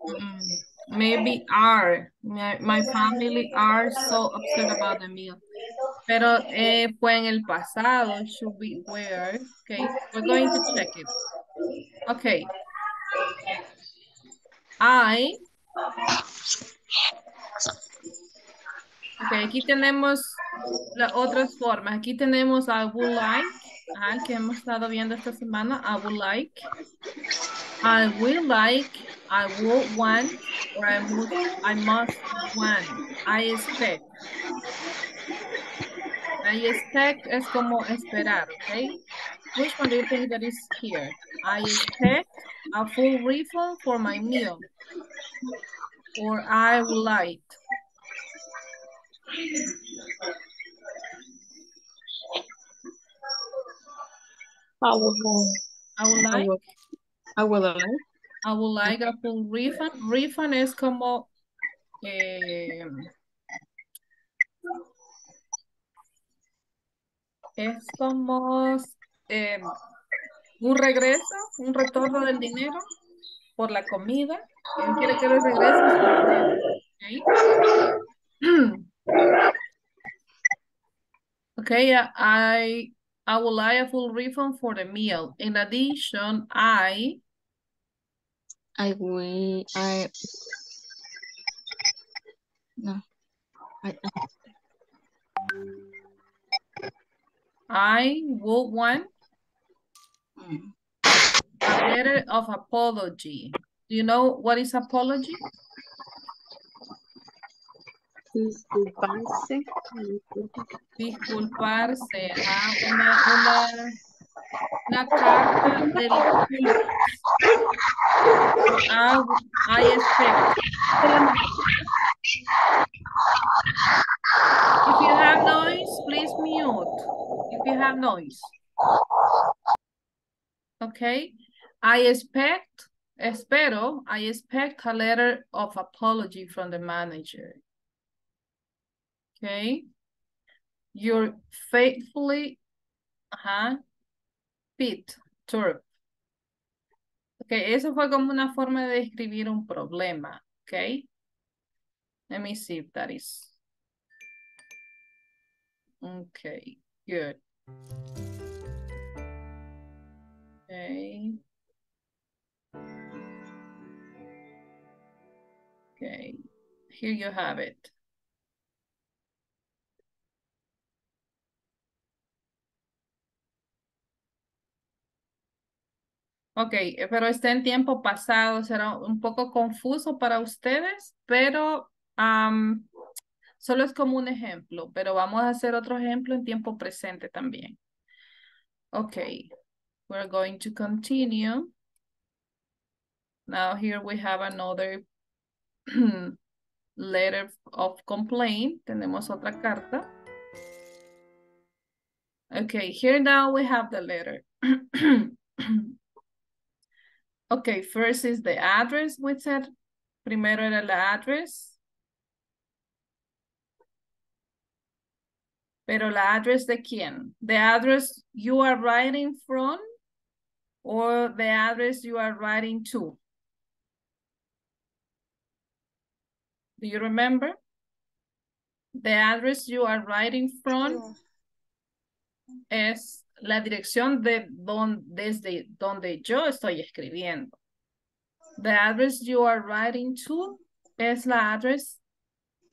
Mm, maybe are. My, family are so upset about the meal. Pero eh, fue en el pasado should be where. Okay we're going to check it. Okay. I okay aquí tenemos las otras formas. Aquí tenemos I would like el que hemos estado viendo esta semana. I would like. I will like, I will want, or I must, I must want. I expect. I expect es como esperar, okay? Which one do you think that is here? I expect a full refund for my meal. Or I would like. I will. I would like. will. I will like. I would like a full refund. Refund es como eh, es como eh, un regreso, un retorno del dinero por la comida. Él quiere que le regrese. Okay, uh, I I would like a full refund for the meal. In addition, I I will. I. No. I. I would want Mm. a letter of apology. Do you know what is apology? Disculparse. Disculparse, ajá, una, una, una carta de disculpas. I, I expect. If you have noise, please mute. If you have noise. Okay. I expect, espero, I expect a letter of apology from the manager. Okay. You're faithfully, ajá, Pete, Turp. Ok, eso fue como una forma de describir un problema, ok? Let me see if that is. Okay, good. Okay. Okay, here you have it. Ok, eh, pero está en tiempo pasado, será un poco confuso para ustedes, pero am, solo es como un ejemplo, pero vamos a hacer otro ejemplo en tiempo presente también. Ok, we're going to continue. Now here we have another letter of complaint. Tenemos otra carta. Okay, here now we have the letter. Okay, first is the address, we said. Primero era la address. Pero la address de quién? The address you are writing from or the address you are writing to? Do you remember? The address you are writing from es la dirección de don, desde donde yo estoy escribiendo. The address you are writing to es la address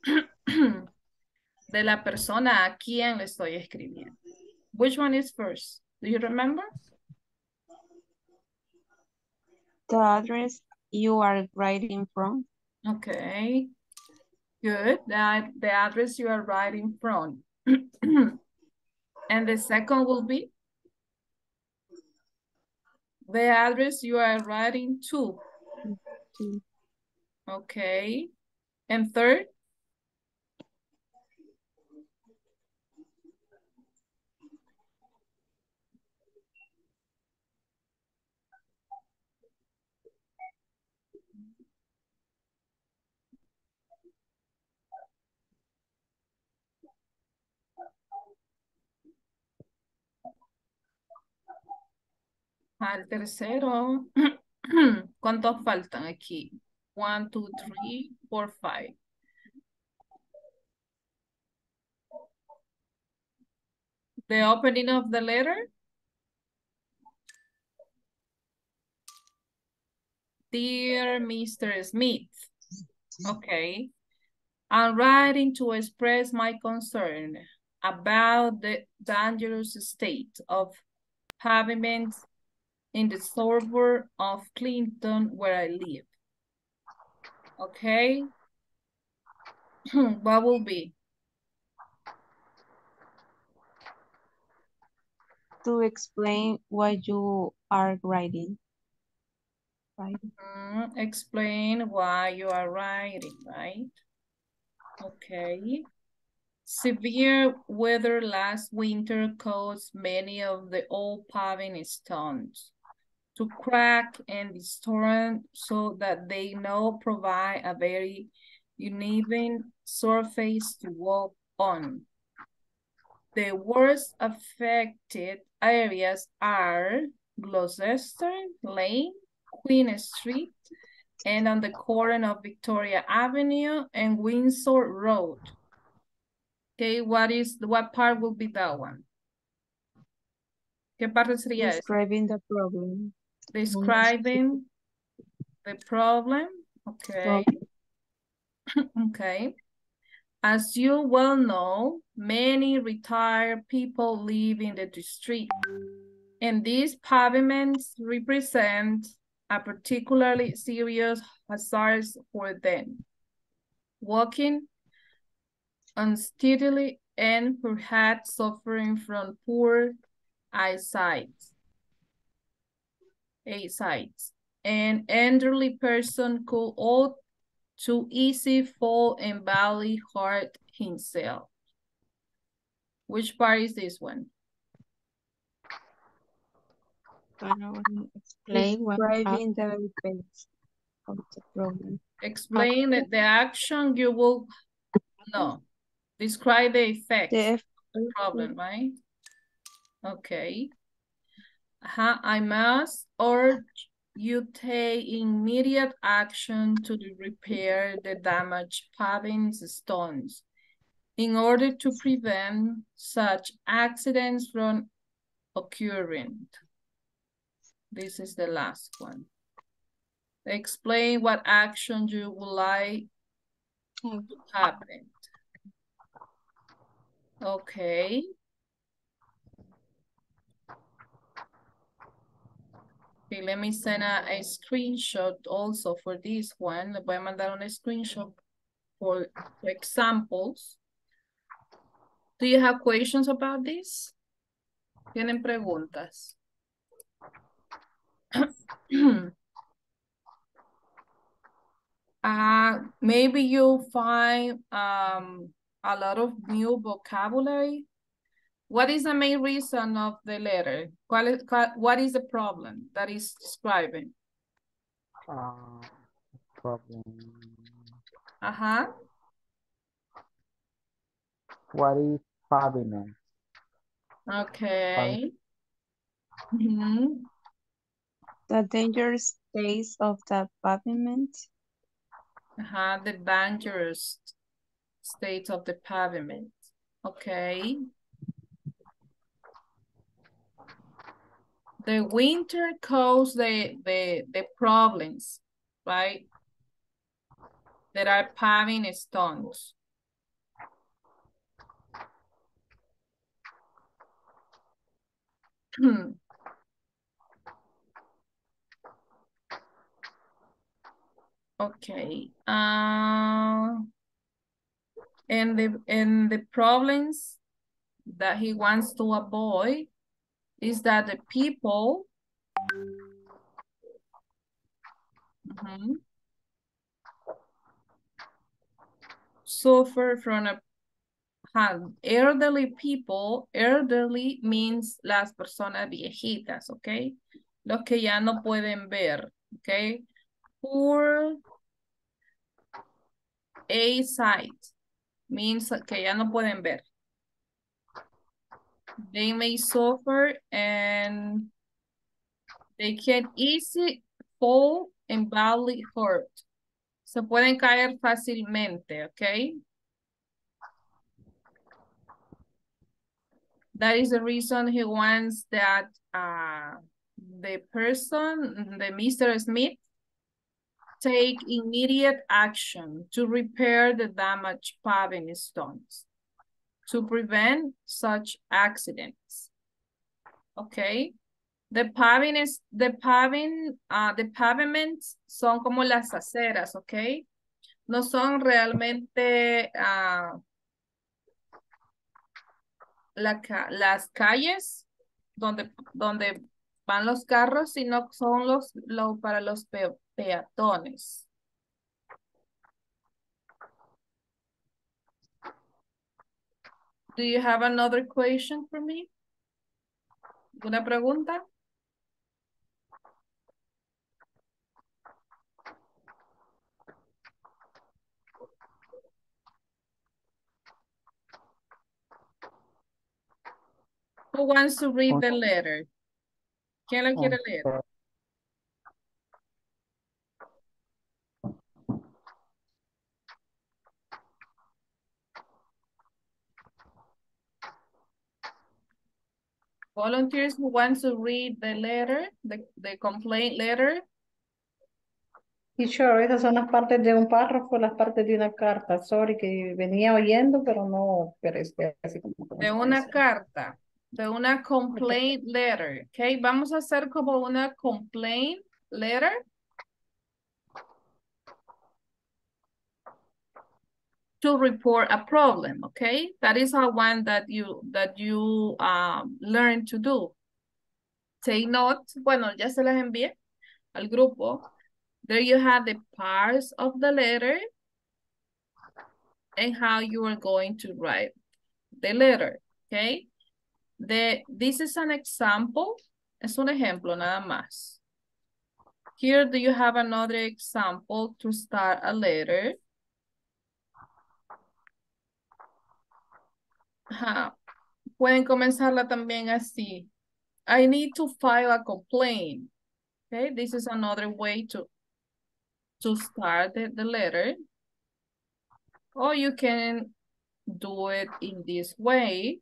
de la persona a quien le estoy escribiendo. Which one is first? Do you remember? The address you are writing from. Okay. Good. That the address you are writing from. and the second will be the address you are writing to. Mm-hmm. Okay. And third? Al tercero. ¿Cuántos faltan aquí? One, two, three, four, five. The opening of the letter. Dear Mr. Smith. Okay. I'm writing to express my concern about the dangerous state of pavements in the suburb of Clinton where I live. Okay. what will be? To explain why you are writing. Mm, explain why you are writing, right? Okay. Severe weather last winter caused many of the old paving stones to crack and distort so that they now provide a very uneven surface to walk on. The worst affected areas are Gloucester Lane, Queen Street, and on the corner of Victoria Avenue and Windsor Road. Okay, what is what part will be that one? ¿Qué parte sería? Describing the problem. Describing the problem. Okay. okay. As you well know, many retired people live in the district, and these pavements represent a particularly serious hazard for them. Walking unsteadily and perhaps suffering from poor eyesight. Eight sides. An elderly person could all too easy fall and badly hurt himself. Which part is this one? Explain what Describing the effects of the problem. Explain the, the action you will, no. Describe the effect. The problem, right? Okay. Uh-huh. I must urge you take immediate action to repair the damaged paving stones in order to prevent such accidents from occurring. This is the last one. Explain what action you would like to happen. Okay. Okay, let me send a, a screenshot also for this one. Le voy a mandar un screenshot for, examples. Do you have questions about this? ¿Tienen preguntas? uh, maybe you'll find um, a lot of new vocabulary. What is the main reason of the letter? What is the problem that is describing? Uh, problem. Uh-huh. What is pavement? Okay. Mm -hmm. The dangerous state of the pavement. Uh-huh, the dangerous state of the pavement. Okay. The winter caused the, the, the problems, right? That are paving stones. Hmm. Okay. Uh, and the and the problems that he wants to avoid is that the people Mhm. suffer from a elderly people, elderly means las personas viejitas, okay? Los que ya no pueden ver, ¿ok? Poor eyesight means que ya no pueden ver. They may suffer and they can easily fall and badly hurt. Se pueden caer fácilmente, ¿ok? That is the reason he wants that uh, the person, the Mr. Smith, take immediate action to repair the damaged paving stones to prevent such accidents. Okay. The paving is the paving, uh, the pavements son como las aceras, okay? No son realmente uh, la, las calles donde, donde van los carros, sino son los, lo, para los pe peatones. Do you have another question for me? ¿Una pregunta? Who wants to read the letter? ¿Quién la quiere leer? Volunteers who want to read the letter, the, the complaint letter. Teacher, esas son las partes de un párrafo, las partes de una carta. Sorry, que venía oyendo, pero no, pero es que así como De una carta, de una complaint letter, ¿ok? Vamos a hacer como una complaint letter. To report a problem, okay? That is a one that you that you um, learn to do. take note. Bueno, ya se las envié al grupo. There you have the parts of the letter and how you are going to write the letter, okay? The, this is an example. Es un ejemplo nada más. Here do you have another example to start a letter? Ajá. Pueden comenzarla también así. I need to file a complaint. Okay, this is another way to, to start the, the letter. Or you can do it in this way.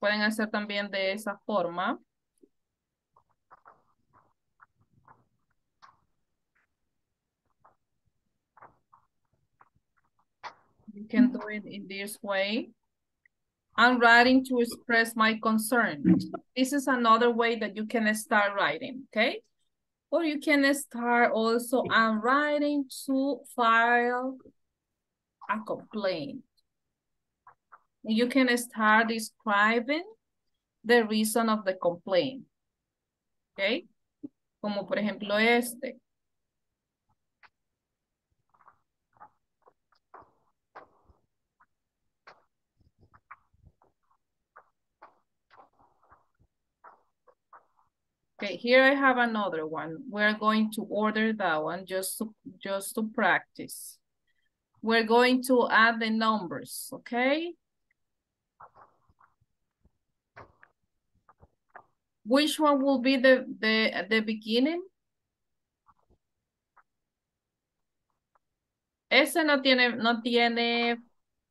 Pueden hacer también de esa forma. You can do it in this way. I'm writing to express my concern. This is another way that you can start writing, okay? Or you can start also, I'm writing to file a complaint. You can start describing the reason of the complaint, okay? Como por ejemplo este. Okay, here I have another one. We're going to order that one just to, just to practice. We're going to add the numbers, okay? Which one will be the, the, the beginning? Ese no tiene, no tiene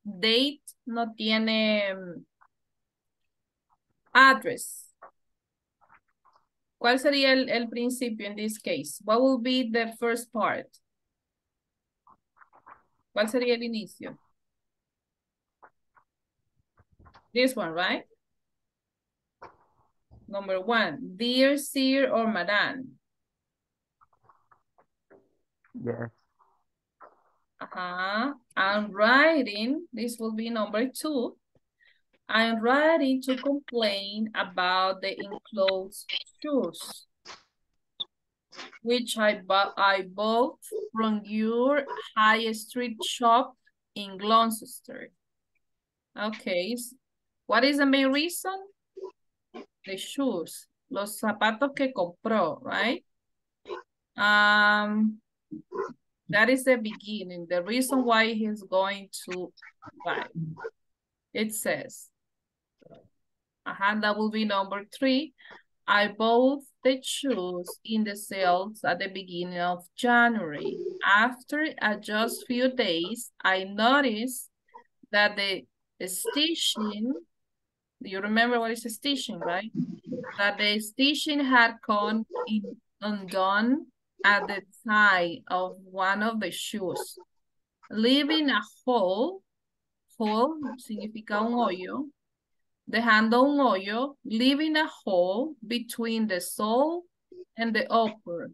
date, no tiene um, address. ¿Cuál sería el, el principio in this case? What will be the first part? ¿Cuál sería el inicio? This one, right? Number one, dear sir or madam. Yes. Uh-huh. I'm writing, this will be number two. I'm writing to complain about the enclosed shoes, which I, bought, I bought from your high street shop in Gloucester. Okay, what is the main reason? The shoes, los zapatos que compró, right? Um, that is the beginning, the reason why he's going to buy. It says, uh -huh, that will be number three. I bought the shoes in the sales at the beginning of January. After a just few days, I noticed that the stitching, you remember what is stitching, right? That the stitching had gone in, undone at the side of one of the shoes, leaving a hole, hole significa un hoyo, dejando un hoyo, leaving a hole between the sole and the upper.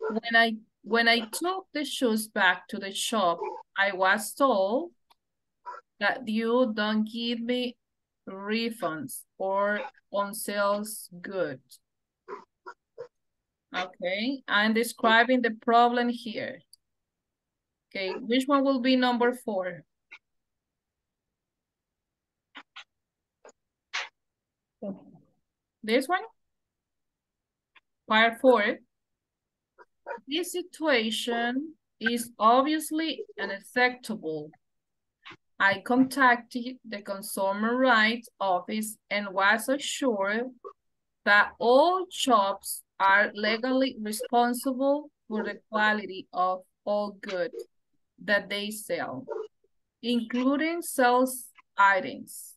When I when I took the shoes back to the shop, I was told that you don't give me refunds or on sales good. Okay, I'm describing the problem here. Okay, which one will be number four? This one? Part four. This situation is obviously unacceptable. I contacted the Consumer Rights Office and was assured that all shops are legally responsible for the quality of all goods that they sell, including sales items.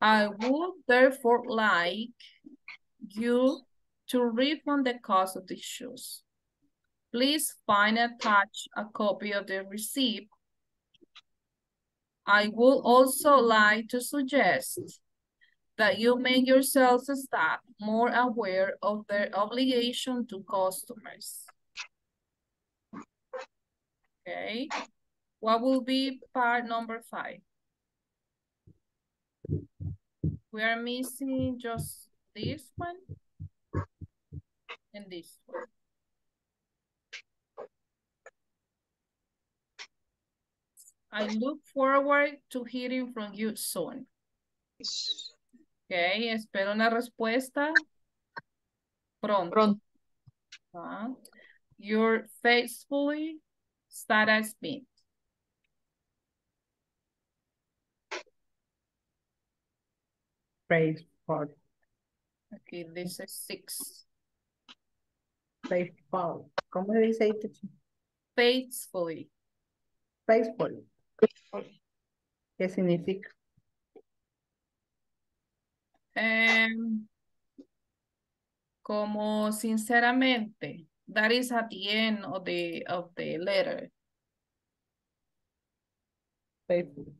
I would therefore like you to refund the cost of the shoes. Please find attach a copy of the receipt. I would also like to suggest that you make your sales staff more aware of their obligation to customers. Okay, what will be part number five? We are missing just this one. and this one. I look forward to hearing from you soon. Okay, espero una respuesta pronto. Pronto. Ah, Your faithfully, Sarah Smith. Faithful, Aquí dice six. faithful. ¿Cómo se dice teacher? Faithfully. Faithful. ¿Qué significa? Em, como sinceramente, that is at the end of the of the letter. Faithful.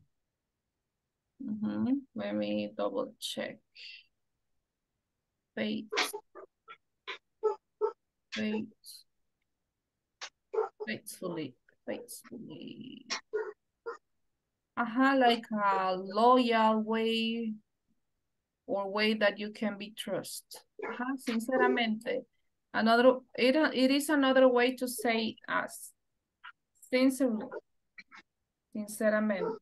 Mhm, Let me double check. Faith. Faith. Faithfully, faithfully. Ajá, like a loyal way or way that you can be trust. Ajá, sinceramente. Another, it, it is another way to say us. Sincerely. Sinceramente.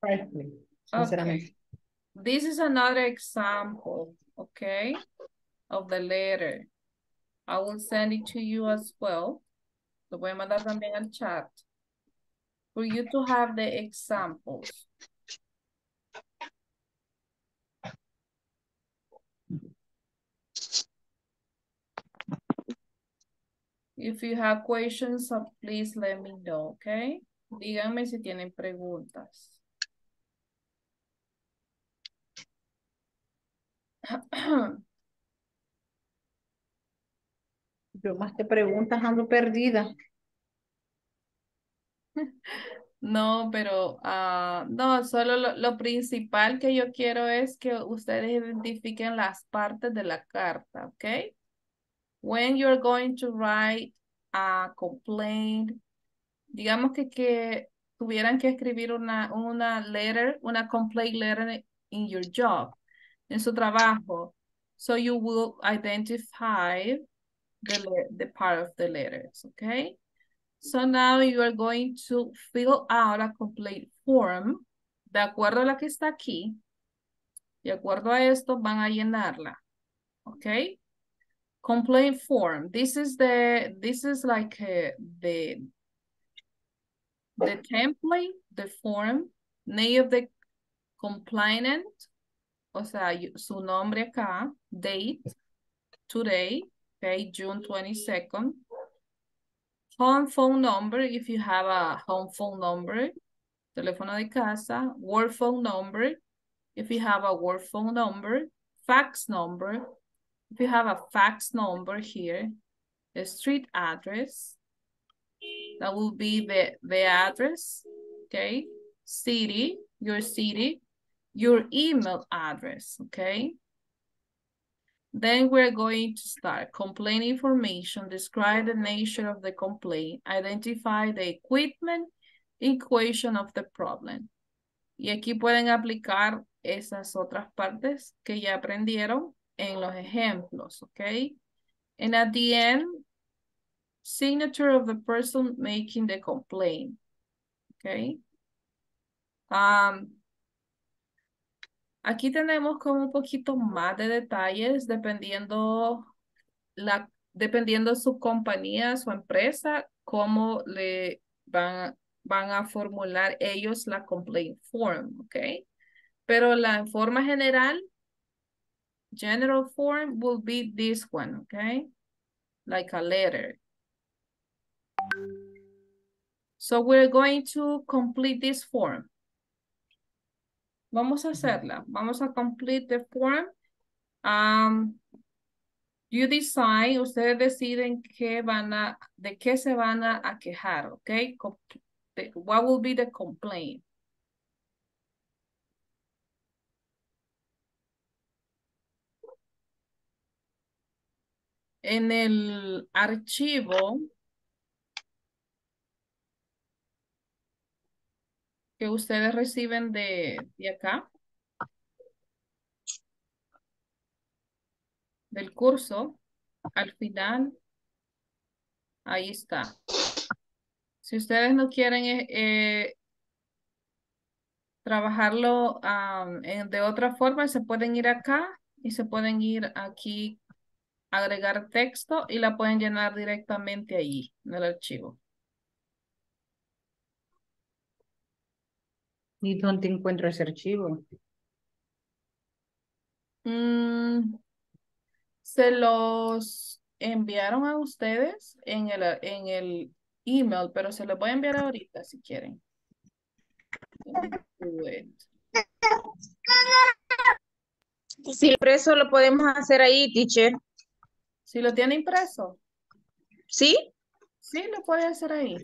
Faithfully. Okay. This is another example, okay, of the letter. I will send it to you as well. Lo voy a mandar también al chat. For you to have the examples. If you have questions, please let me know, okay? Díganme si tienen preguntas. Yo más te preguntas, ando perdida. No, pero ah, no, solo lo, lo principal que yo quiero es que ustedes identifiquen las partes de la carta, ¿ok? When you're going to write a complaint, digamos que, que tuvieran que escribir una, una letter, una complaint letter in your job, en su trabajo. So you will identify the, the part of the letters, okay? So now you are going to fill out a complete form de acuerdo a la que está aquí. De acuerdo a esto van a llenarla. Okay? Complaint form. This is the, this is like uh, the, the template, the form, name of the complainant, o sea, su nombre acá, date, today, okay, June 22nd. Home phone number, if you have a home phone number, teléfono de casa, work phone number, if you have a work phone number, fax number, if you have a fax number here, the street address, that will be the, the address, okay? City, your city, your email address, okay? Then we're going to start complaint information, describe the nature of the complaint, identify the equipment equation of the problem. Y aquí pueden aplicar esas otras partes que ya aprendieron en los ejemplos, okay? And at the end, signature of the person making the complaint, okay? Um, Aquí tenemos como un poquito más de detalles dependiendo la dependiendo su compañía, su empresa, cómo le van, van a formular ellos la complaint form, ¿ok? Pero la forma general, general form will be this one, ¿ok? Like a letter. So we're going to complete this form. Vamos a hacerla. Vamos a complete the form. Um, you decide, ustedes deciden qué van a, de qué se van a, a quejar, ¿ok? Com- the- What will be the complaint? En el archivo que ustedes reciben de, de acá, del curso, al final, ahí está. Si ustedes no quieren eh, eh, trabajarlo de otra forma, se pueden ir acá y se pueden ir aquí, agregar texto y la pueden llenar directamente ahí, en el archivo. ¿Y dónde encuentro ese archivo? Mm, se los enviaron a ustedes en el, en el email, pero se los voy a enviar ahorita si quieren. Si preso lo podemos hacer ahí, teacher. Si lo tiene impreso, ¿Sí? sí lo puede hacer ahí.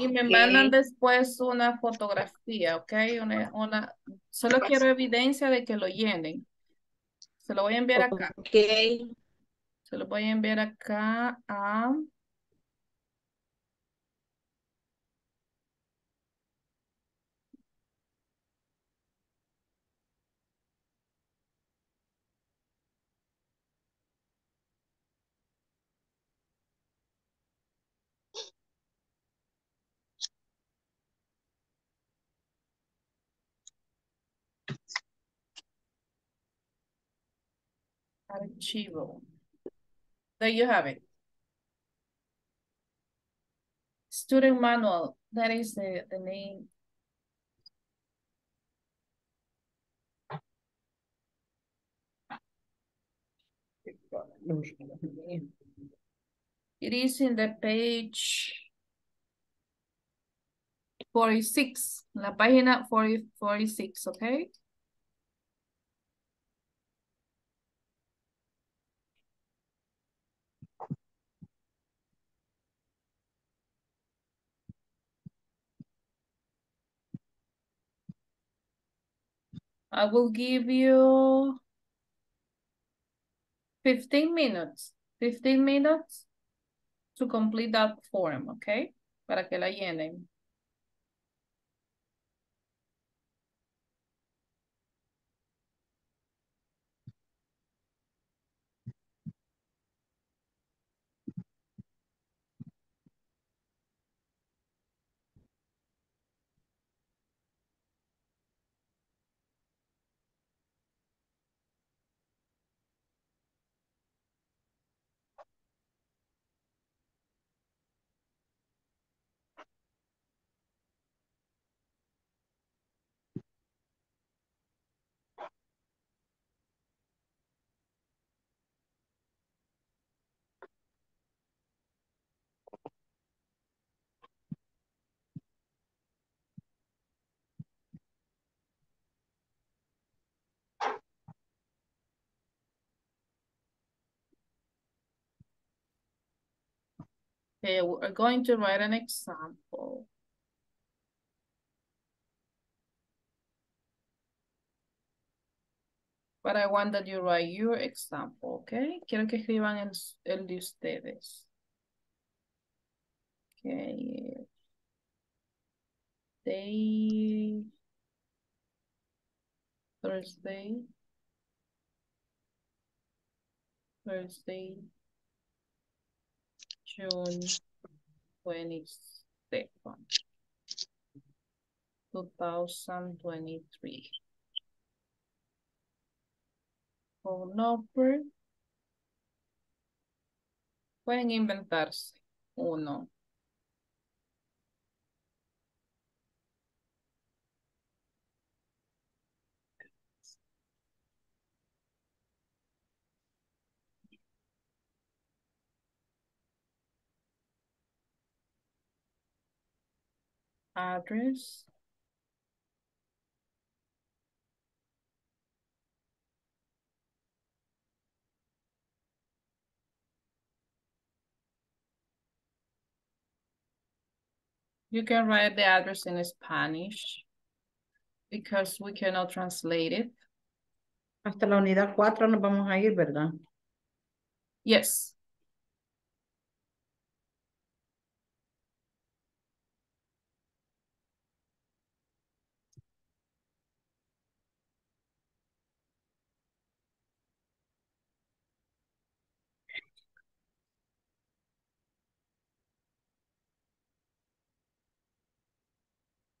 Y me mandan después una fotografía, ¿ok? Una, una, solo quiero evidencia de que lo llenen. Se lo voy a enviar acá. Ok. Se lo voy a enviar acá a... Archivo. There you have it. Student manual, that is the, the name. It is in the page 46, la página 40, 46, okay? I will give you 15 minutes, 15 minutes to complete that form, okay? Para que la llenen. Okay, we're uh, going to write an example. But I want that you write your example, okay? Quiero que escriban el, el de ustedes. Okay. Day, Thursday. Thursday. June twenty-second. Two thousand twenty-three. Phone number. Pueden inventarse uno. Address. You can write the address in Spanish because we cannot translate it. Hasta la unidad 4 nos vamos a ir, ¿verdad? Yes.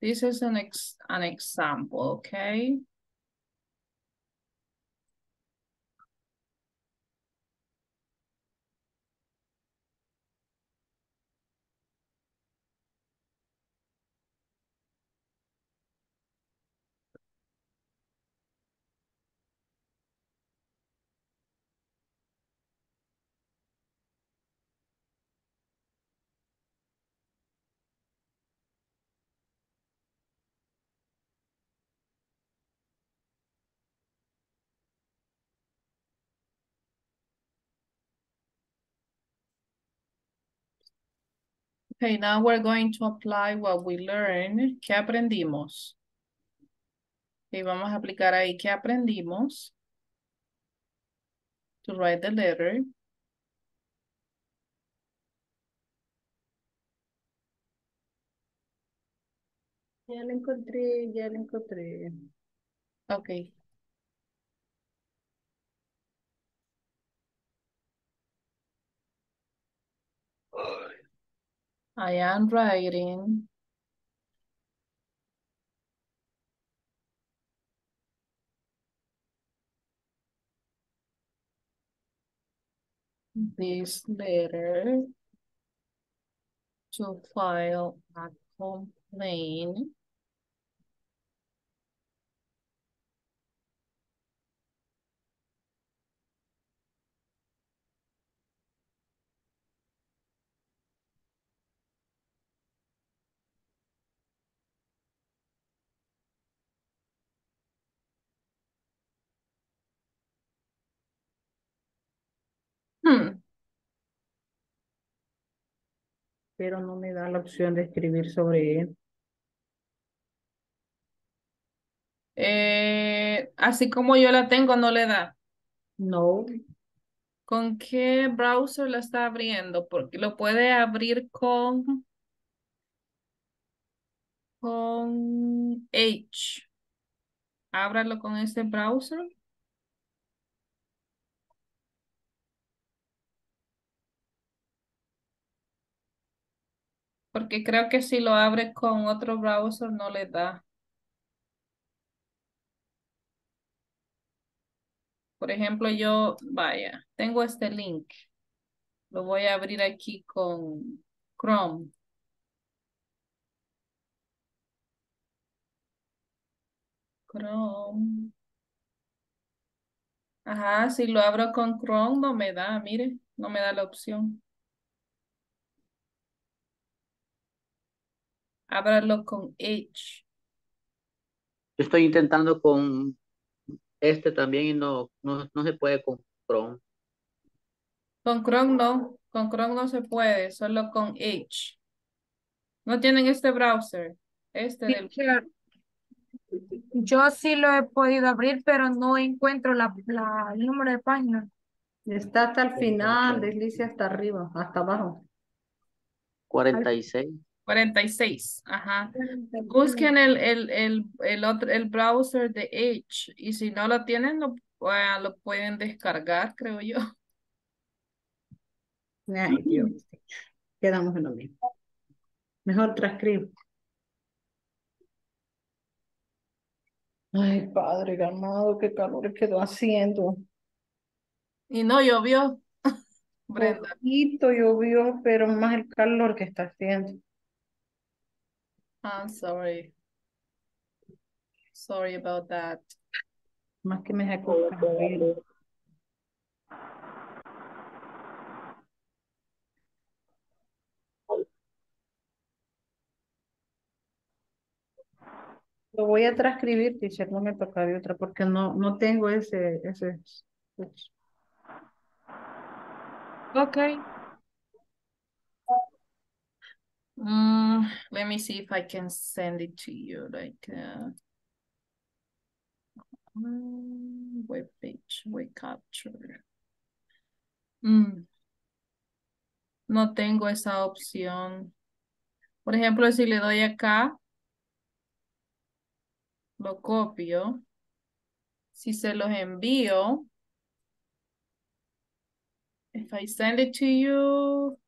This is an ex an example, okay? Okay, now we're going to apply what we learned. ¿Qué aprendimos? Y vamos a aplicar ahí qué aprendimos. To write the letter. Ya la encontré, ya la encontré. Okay. I am writing. This letter to file a complaint Pero no me da la opción de escribir sobre él. eh, así como yo la tengo, no le da. No, ¿Con qué browser la está abriendo? Porque lo puede abrir con, con H. Ábralo con ese browser. Porque creo que si lo abre con otro browser no le da. Por ejemplo, yo, vaya, tengo este link. Lo voy a abrir aquí con Chrome. Chrome. Ajá, si lo abro con Chrome no me da, mire, no me da la opción. Ábralo con H. Yo estoy intentando con este también y no, no, no se puede con Chrome. Con Chrome no, con Chrome no se puede, solo con H. ¿No tienen este browser? Este del... Teacher, Yo sí lo he podido abrir, pero no encuentro la, la- el número de página. está hasta el final, deslice hasta arriba, hasta abajo. 46. 46, ajá. Busquen el, el, el, el otro, el browser de Edge y si no lo tienen, lo, ah, lo pueden descargar, creo yo. Ay, Dios. Quedamos en lo mismo. Mejor transcribo. Ay, padre ganado, qué calor quedó haciendo. Y no llovió, Brenda. Poquito llovió, pero más el calor que está haciendo. I'm sorry. Sorry about that. Más que me sacó. Lo voy a transcribir, teacher, no me toca de otra, porque no, no tengo ese, ese. Okay. Mm, let me see if I can send it to you, like, uh, mm, web page, web capture. Mm. No tengo esa opción. Por ejemplo, si le doy acá, lo copio. Si se los envío, if I send it to you,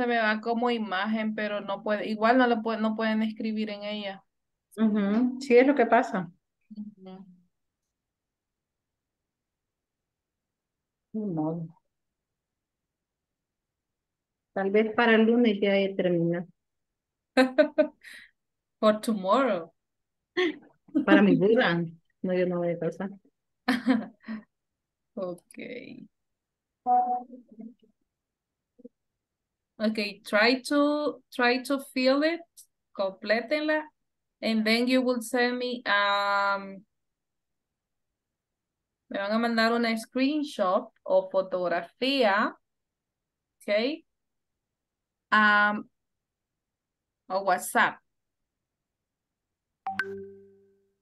Se me va como imagen, pero no puede, igual no lo puede, no pueden escribir en ella. Ujú, Sí, es lo que pasa. Tal vez para el lunes ya termina. For tomorrow. Para mi duda. No, yo no voy a pasar. Okay. Okay, try to try to fill it, complétenla, and then you will send me um me van a mandar una screenshot o fotografía, okay? Um o WhatsApp.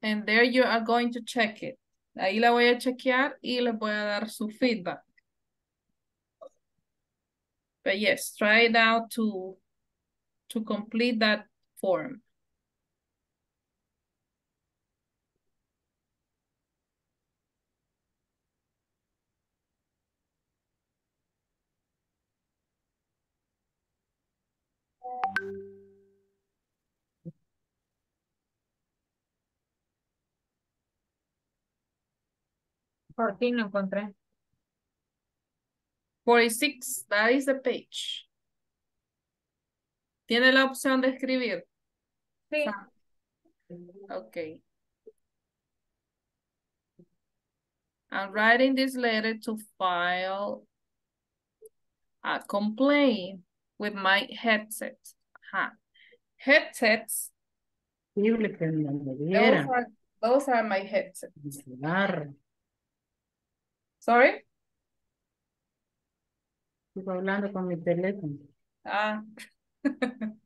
And there you are going to check it. Ahí la voy a chequear y les voy a dar su feedback. But yes, try it out to, to complete that form. Por fin lo encontré. 46, that is the page. ¿Tiene la opción de escribir? Sí. Okay. I'm writing this letter to file a complaint with my headset. Headsets, Horrible que no me those are, those are my headsets. Sorry? Estoy hablando con mi teléfono. Ah.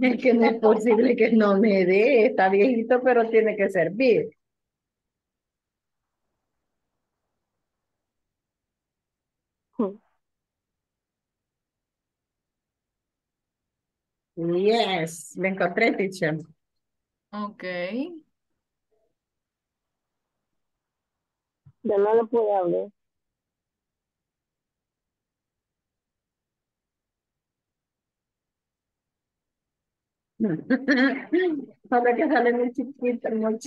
Es que no es posible que no me dé. Está viejito, pero tiene que servir. Yes, me encontré, teacher. Okay. Yo no lo pude abrir. Solo que sale muy chiquito, muy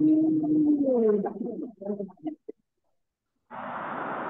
chiquito. No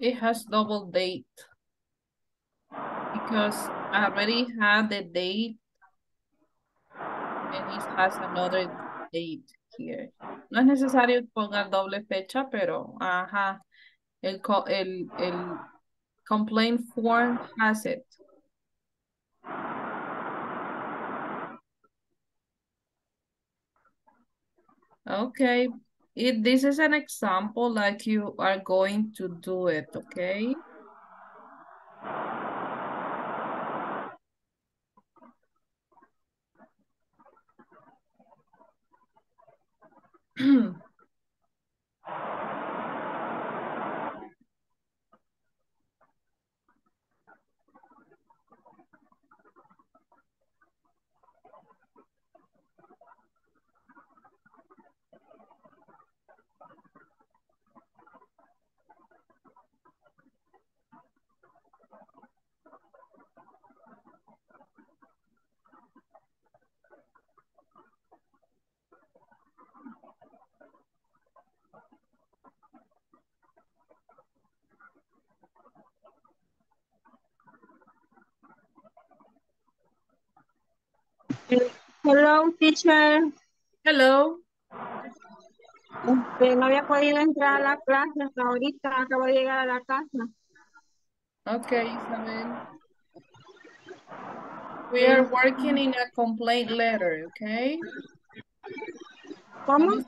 It has double date. Because I already had the date and it has another date here. No es necesario poner doble fecha, pero ajá, el, el, el complaint form has it. Okay, it, this is an example like you are going to do it, okay? Hello, teacher. Hello. Este, no había podido entrar a la clase hasta ahorita, acabo de llegar a la casa. Okay, Isabel. We are working in a complaint letter, okay? ¿Cómo?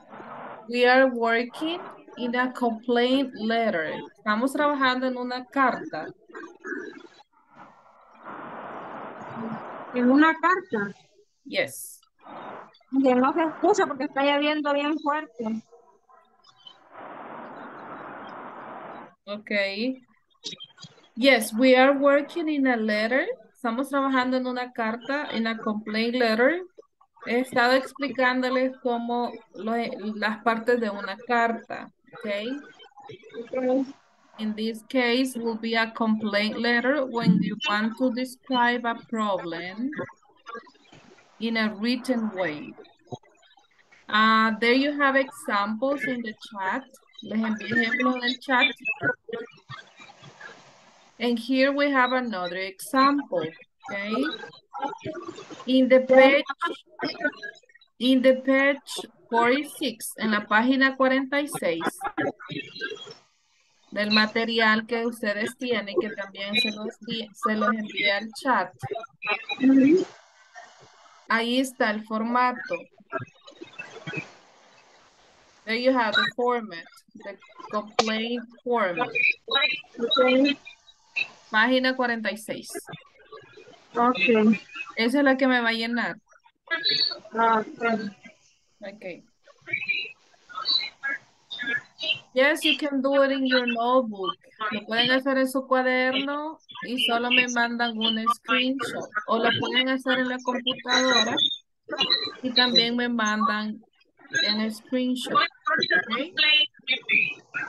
We are working in a complaint letter. Estamos trabajando en una carta. En una carta. Yes. Que no se escucha porque está lloviendo bien fuerte. Okay. Yes, we are working in a letter. Estamos trabajando en una carta, en a complaint letter. He estado explicándoles cómo las partes de una carta, okay? In this case, will be a complaint letter when you want to describe a problem in a written way. Uh, there you have examples in the chat. Les envié ejemplos chat. And here we have another example, okay? In the page, in the page 46, en la página 46 del material que ustedes tienen, que también se los, se los envié al chat. Ahí está el formato. There you have the format, the complaint format. Página 46. Ok. Esa es la que me va a llenar. Ah, Okay. Yes, you can do it in your notebook. Lo pueden hacer en su cuaderno y solo me mandan un screenshot. O lo pueden hacer en la computadora y también me mandan en screenshot. Okay?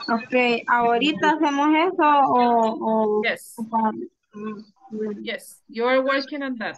Ok, ¿ahorita hacemos eso o...? o Yes. Yes, you are working on that.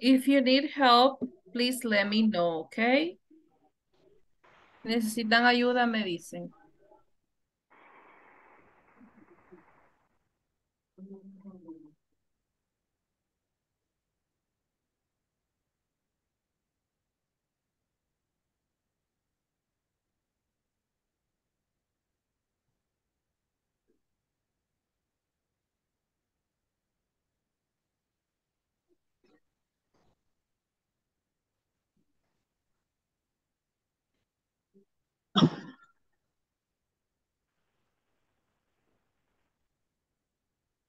If you need help please let me know, okay? Necesitan ayuda, me dicen.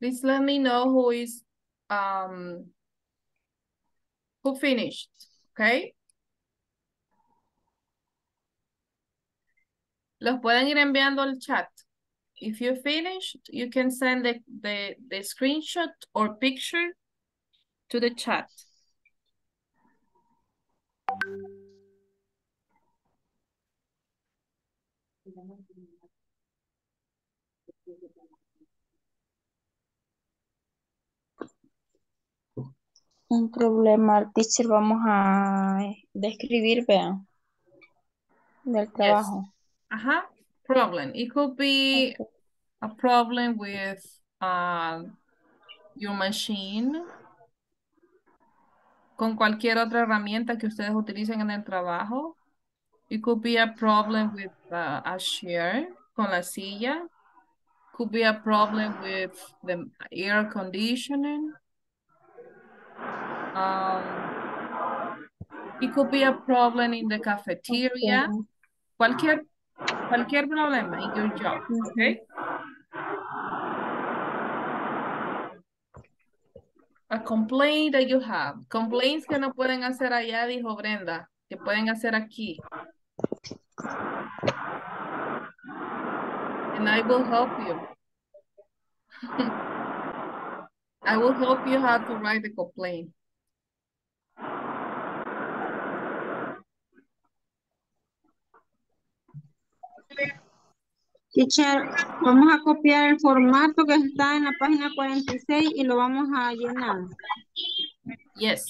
Please let me know who is, um, who finished, okay? Los pueden ir enviando al chat. If you finished, you can send the, the, the screenshot or picture to the chat. Un problema, teacher, vamos a describir, vean, del trabajo. Ajá, problem. It could be a problem with um, your machine, con cualquier otra herramienta que ustedes utilicen en el trabajo. It could be a problem with uh, a chair, con la silla. Could be a problem with the air conditioning. Um, it could be a problem in the cafeteria. Cualquier, cualquier problema in your job, okay? A complaint that you have. Complaints que no pueden hacer allá, dijo Brenda, que pueden hacer aquí. And I will help you. I will help you how to write the complaint. Teacher, vamos a copiar el formato que está en la página 46 y lo vamos a llenar. Yes.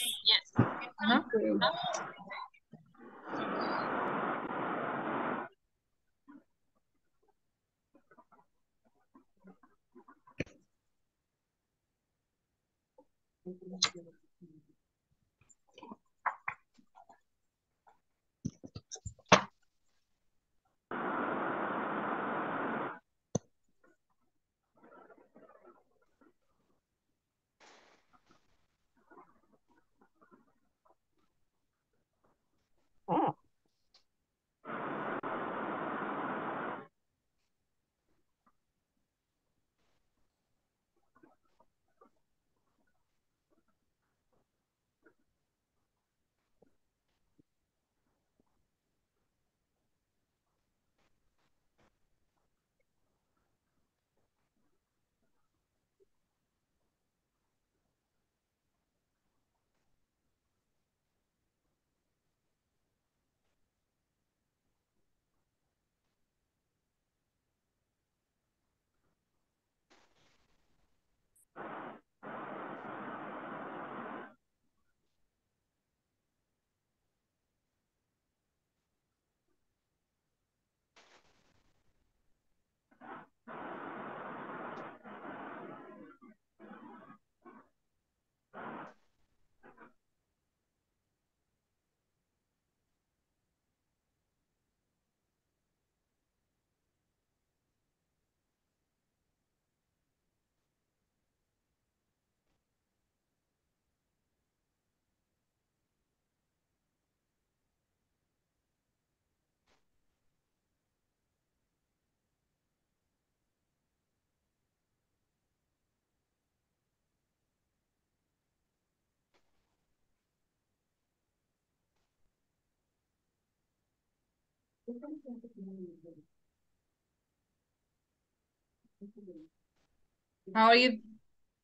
How are you,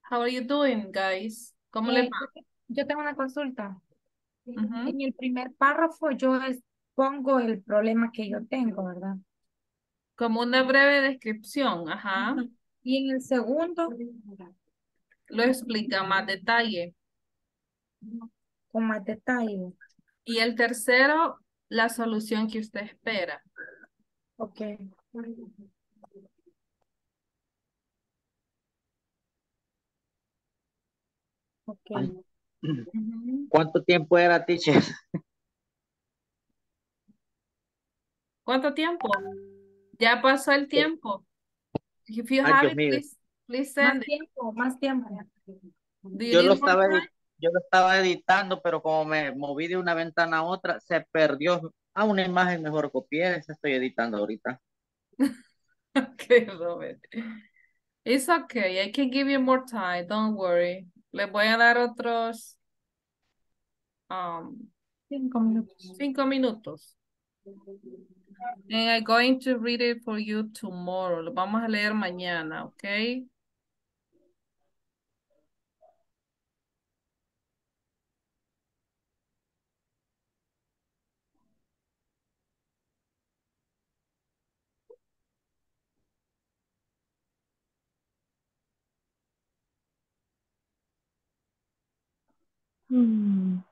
how are you doing, guys? ¿Cómo le Eh, va? yo tengo una consulta. En el primer párrafo yo pongo el problema que yo tengo, ¿verdad? Como una breve descripción, ajá. Ajá. Y en el segundo, Lo explica más detalle. con más detalle. Y el tercero, la solución que usted espera. Ok. Ok. Ay. Ujú. ¿Cuánto tiempo era, teacher? ¿Cuánto tiempo? Ya pasó el tiempo. If you Ay, have it, please, please Más send it. tiempo, más tiempo. Yo lo, estaba, time? Yo lo estaba editando, pero como me moví de una ventana a otra, se perdió. Ah, una imagen mejor copié, esa estoy editando ahorita. Okay, Robert. It's okay. I can give you more time. Don't worry. Le voy a dar otros um, Cinco minutos. cinco minutos. And I'm going to read it for you tomorrow. Lo vamos a leer mañana, okay? 嗯。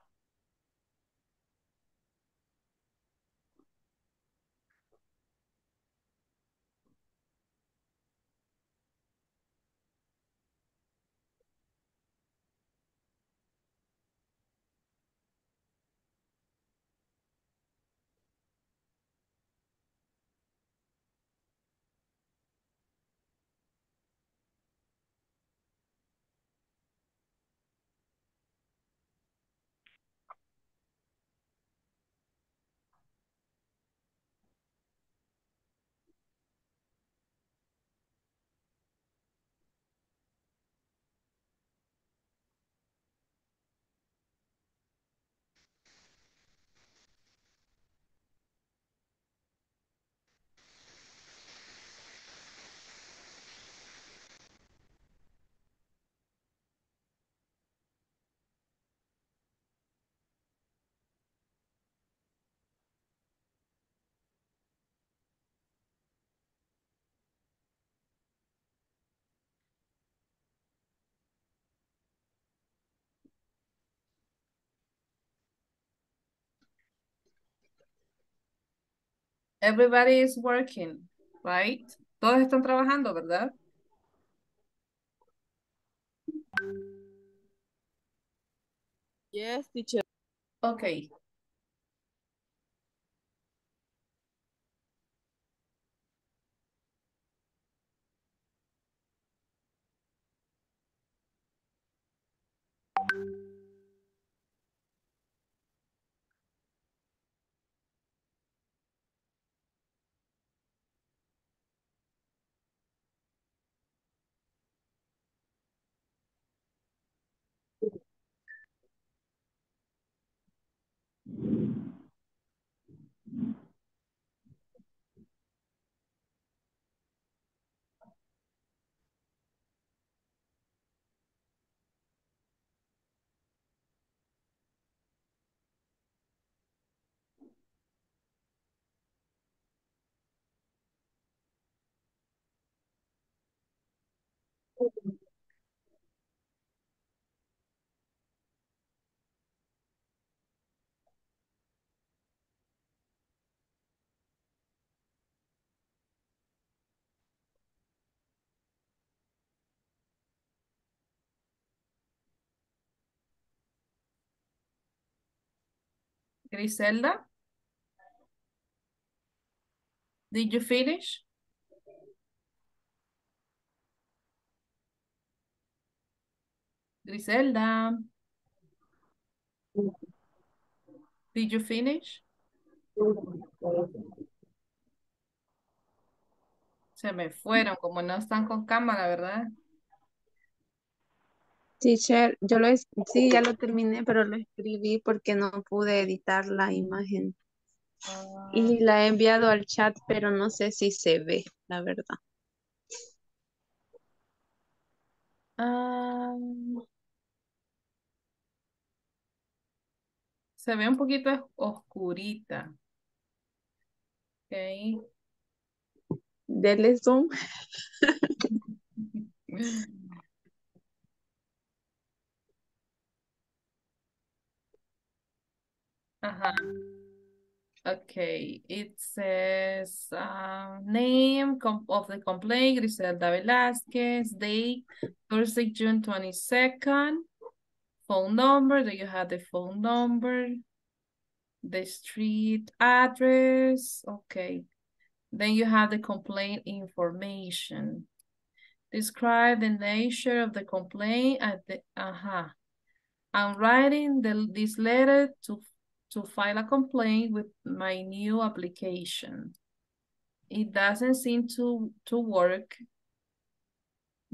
Everybody is working, right? Todos están trabajando, ¿verdad? Yes, teacher. Okay. Griselda? Did you finish? Griselda? Did you finish? Se me fueron, como no están con cámara, ¿verdad? Teacher, yo lo, sí, ya lo terminé, pero lo escribí porque no pude editar la imagen. Ah, Y la he enviado al chat, pero no sé si se ve, la verdad. ah, se ve un poquito os- oscurita. Ok. Dele zoom. Ajá. Okay, it says uh, name of the complaint, Griselda Velasquez, date, Thursday, June 22nd. Phone number, do you have the phone number? The street address, okay. Then you have the complaint information. Describe the nature of the complaint at the, uh-huh. I'm writing the, this letter to, to file a complaint with my new application. It doesn't seem to, to work.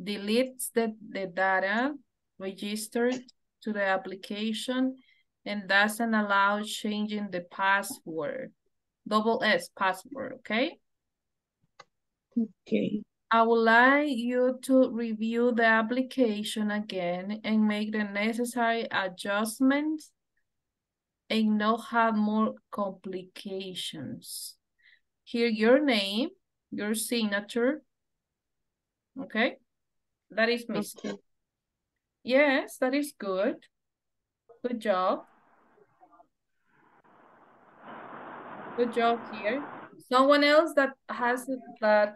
Deletes the, the data registered to the application and doesn't allow changing the password. Double S password, okay? Okay. I would like you to review the application again and make the necessary adjustments and not have more complications. Here, your name, your signature, okay? That is missing. Okay. Yes, that is good. Good job. Good job here. Someone else that has that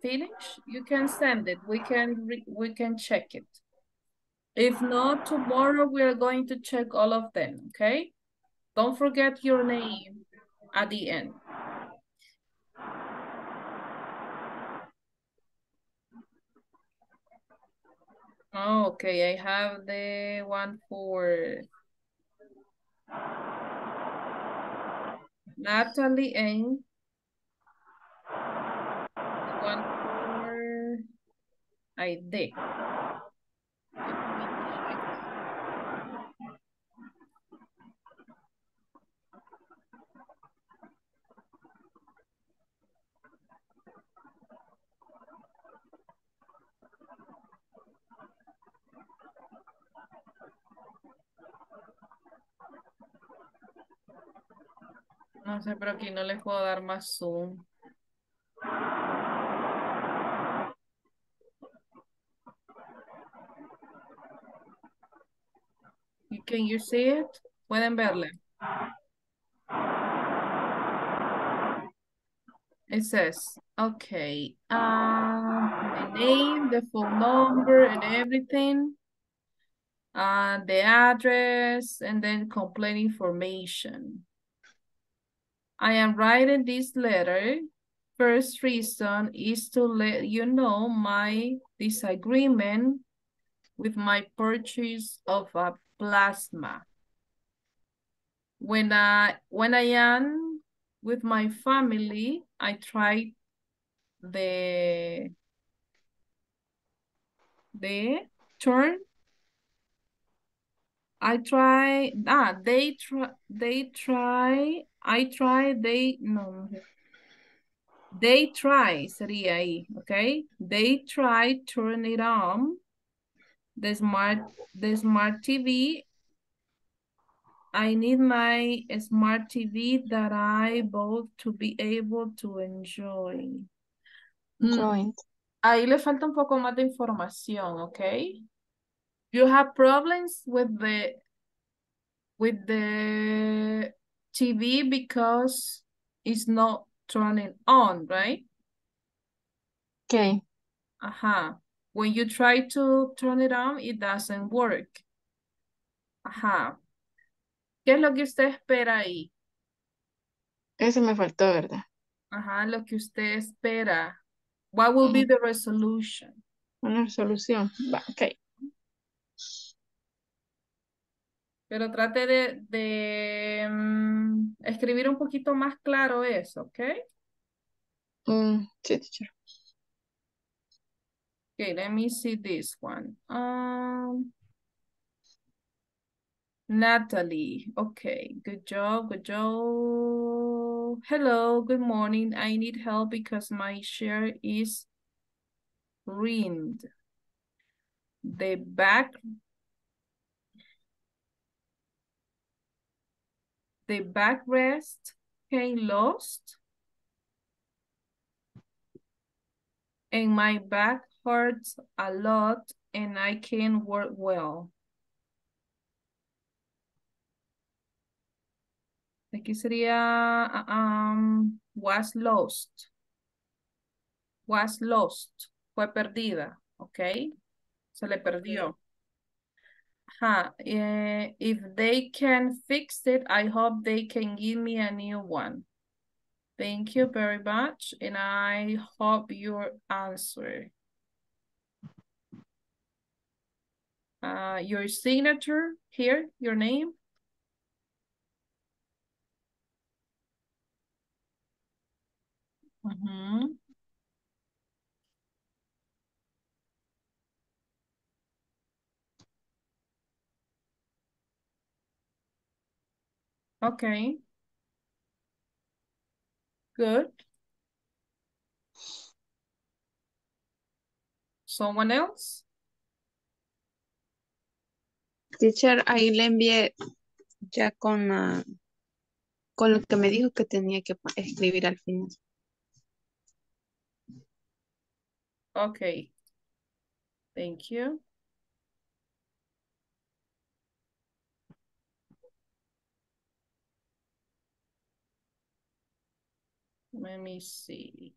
finish, you can send it. We can re we can check it. If not, tomorrow we are going to check all of them, okay? Don't forget your name at the end. Oh, okay, I have the one for Natalie and one for Aide. Let No sé, pero aquí no les puedo dar más zoom. Can you see it? Pueden verla. It says, okay, um, the name, the phone number and everything. Uh, the address and then complaint information. I am writing this letter. First reason is to let you know my disagreement with my purchase of a plasma. When I when I am with my family, I try the the turn. I try ah they try they try I try they no they try sería ahí, okay? They try turn it on the smart the smart TV I need my smart TV that I bought to be able to enjoy. Mm, Joint. ahí le falta un poco más de información, ¿ok? You have problems with the with the TV because it's not turning on, right? Okay. Ajá. When you try to turn it on, it doesn't work. Ajá. ¿Qué es lo que usted espera ahí? Eso me faltó, ¿verdad? Ajá, lo que usted espera. What will be the resolution? Una solución. Va, ok. Pero trate de, de mm, escribir un poquito más claro eso, ¿ok? Mm, sí, teacher. Okay, let me see this one. Um, Natalie, okay, good job, good job. hello, hello, good morning. I need help because my share is ruined. The back the backrest came lost and my back hurts a lot and I can't work well. Aquí sería um, was lost. Was lost. Fue perdida, Ok. Se le perdió. Ajá. eh, if they can fix it, I hope they can give me a new one. Thank you very much, and I hope your answer. Uh, your signature here, your name. Mhm. Okay. Good. Someone else? Teacher, ahí le envié ya con, la- con lo que me dijo que tenía que escribir al final. Okay. Thank you. Let me see.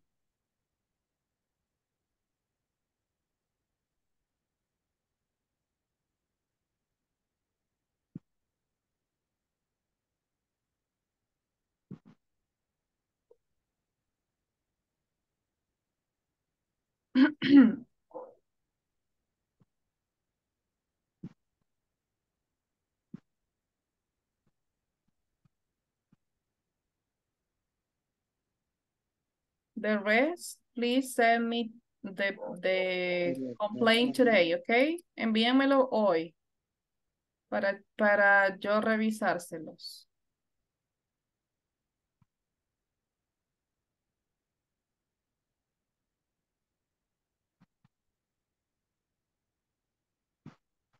The rest, please send me the, the complaint today, okay? Envíamelo hoy para, para yo revisárselos.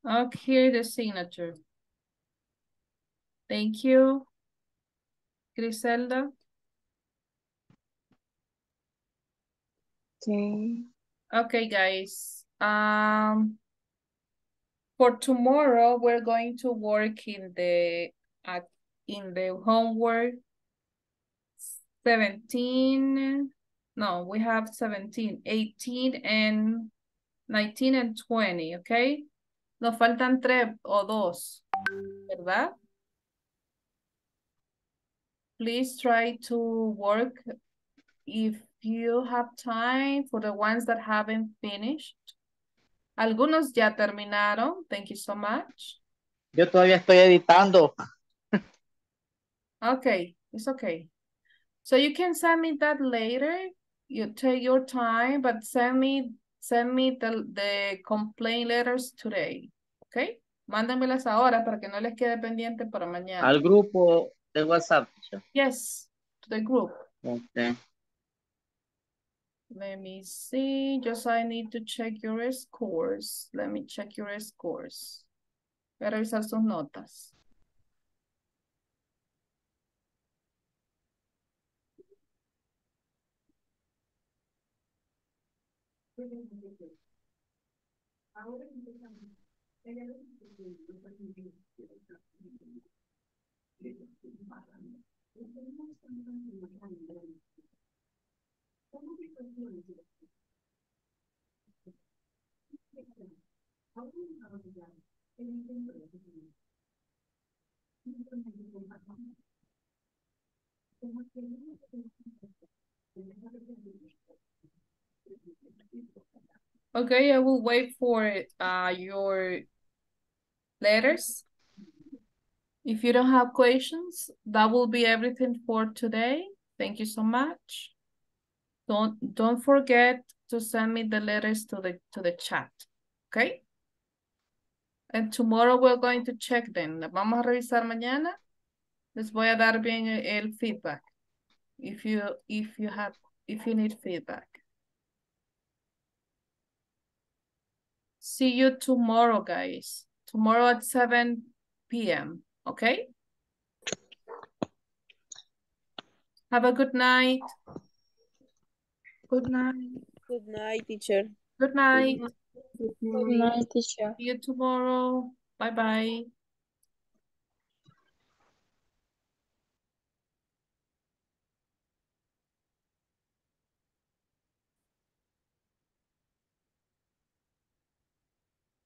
Okay, the signature. Thank you. Griselda. Okay. Okay, guys. Um, for tomorrow, we're going to work in the at in the homework 17. No, we have 17, 18, and 19 and 20, okay? Nos faltan tres o dos, ¿verdad? Please try to work if you have time for the ones that haven't finished. Algunos ya terminaron. Thank you so much. Yo todavía estoy editando. Okay, it's okay. So you can send me that later. You take your time, but send me send me the, the complaint letters today. Okay? Mándenmelas ahora para que no les quede pendiente para mañana. Al grupo de WhatsApp. Yes, to the group. Okay. Let me see. Just I need to check your scores. Let me check your scores. Voy a revisar sus notas. Okay, I will wait for uh your letters. If you don't have questions, that will be everything for today. Thank you so much. Don't don't forget to send me the letters to the to the chat. Okay? And tomorrow we're going to check them. Vamos a revisar mañana. Les voy a dar bien el feedback. if you if you have if you need feedback. See you tomorrow, guys. Tomorrow at 7 p.m. Okay? Have a good night. Good night. Good night, teacher. Good night. Good night, teacher. See you tomorrow. Bye bye.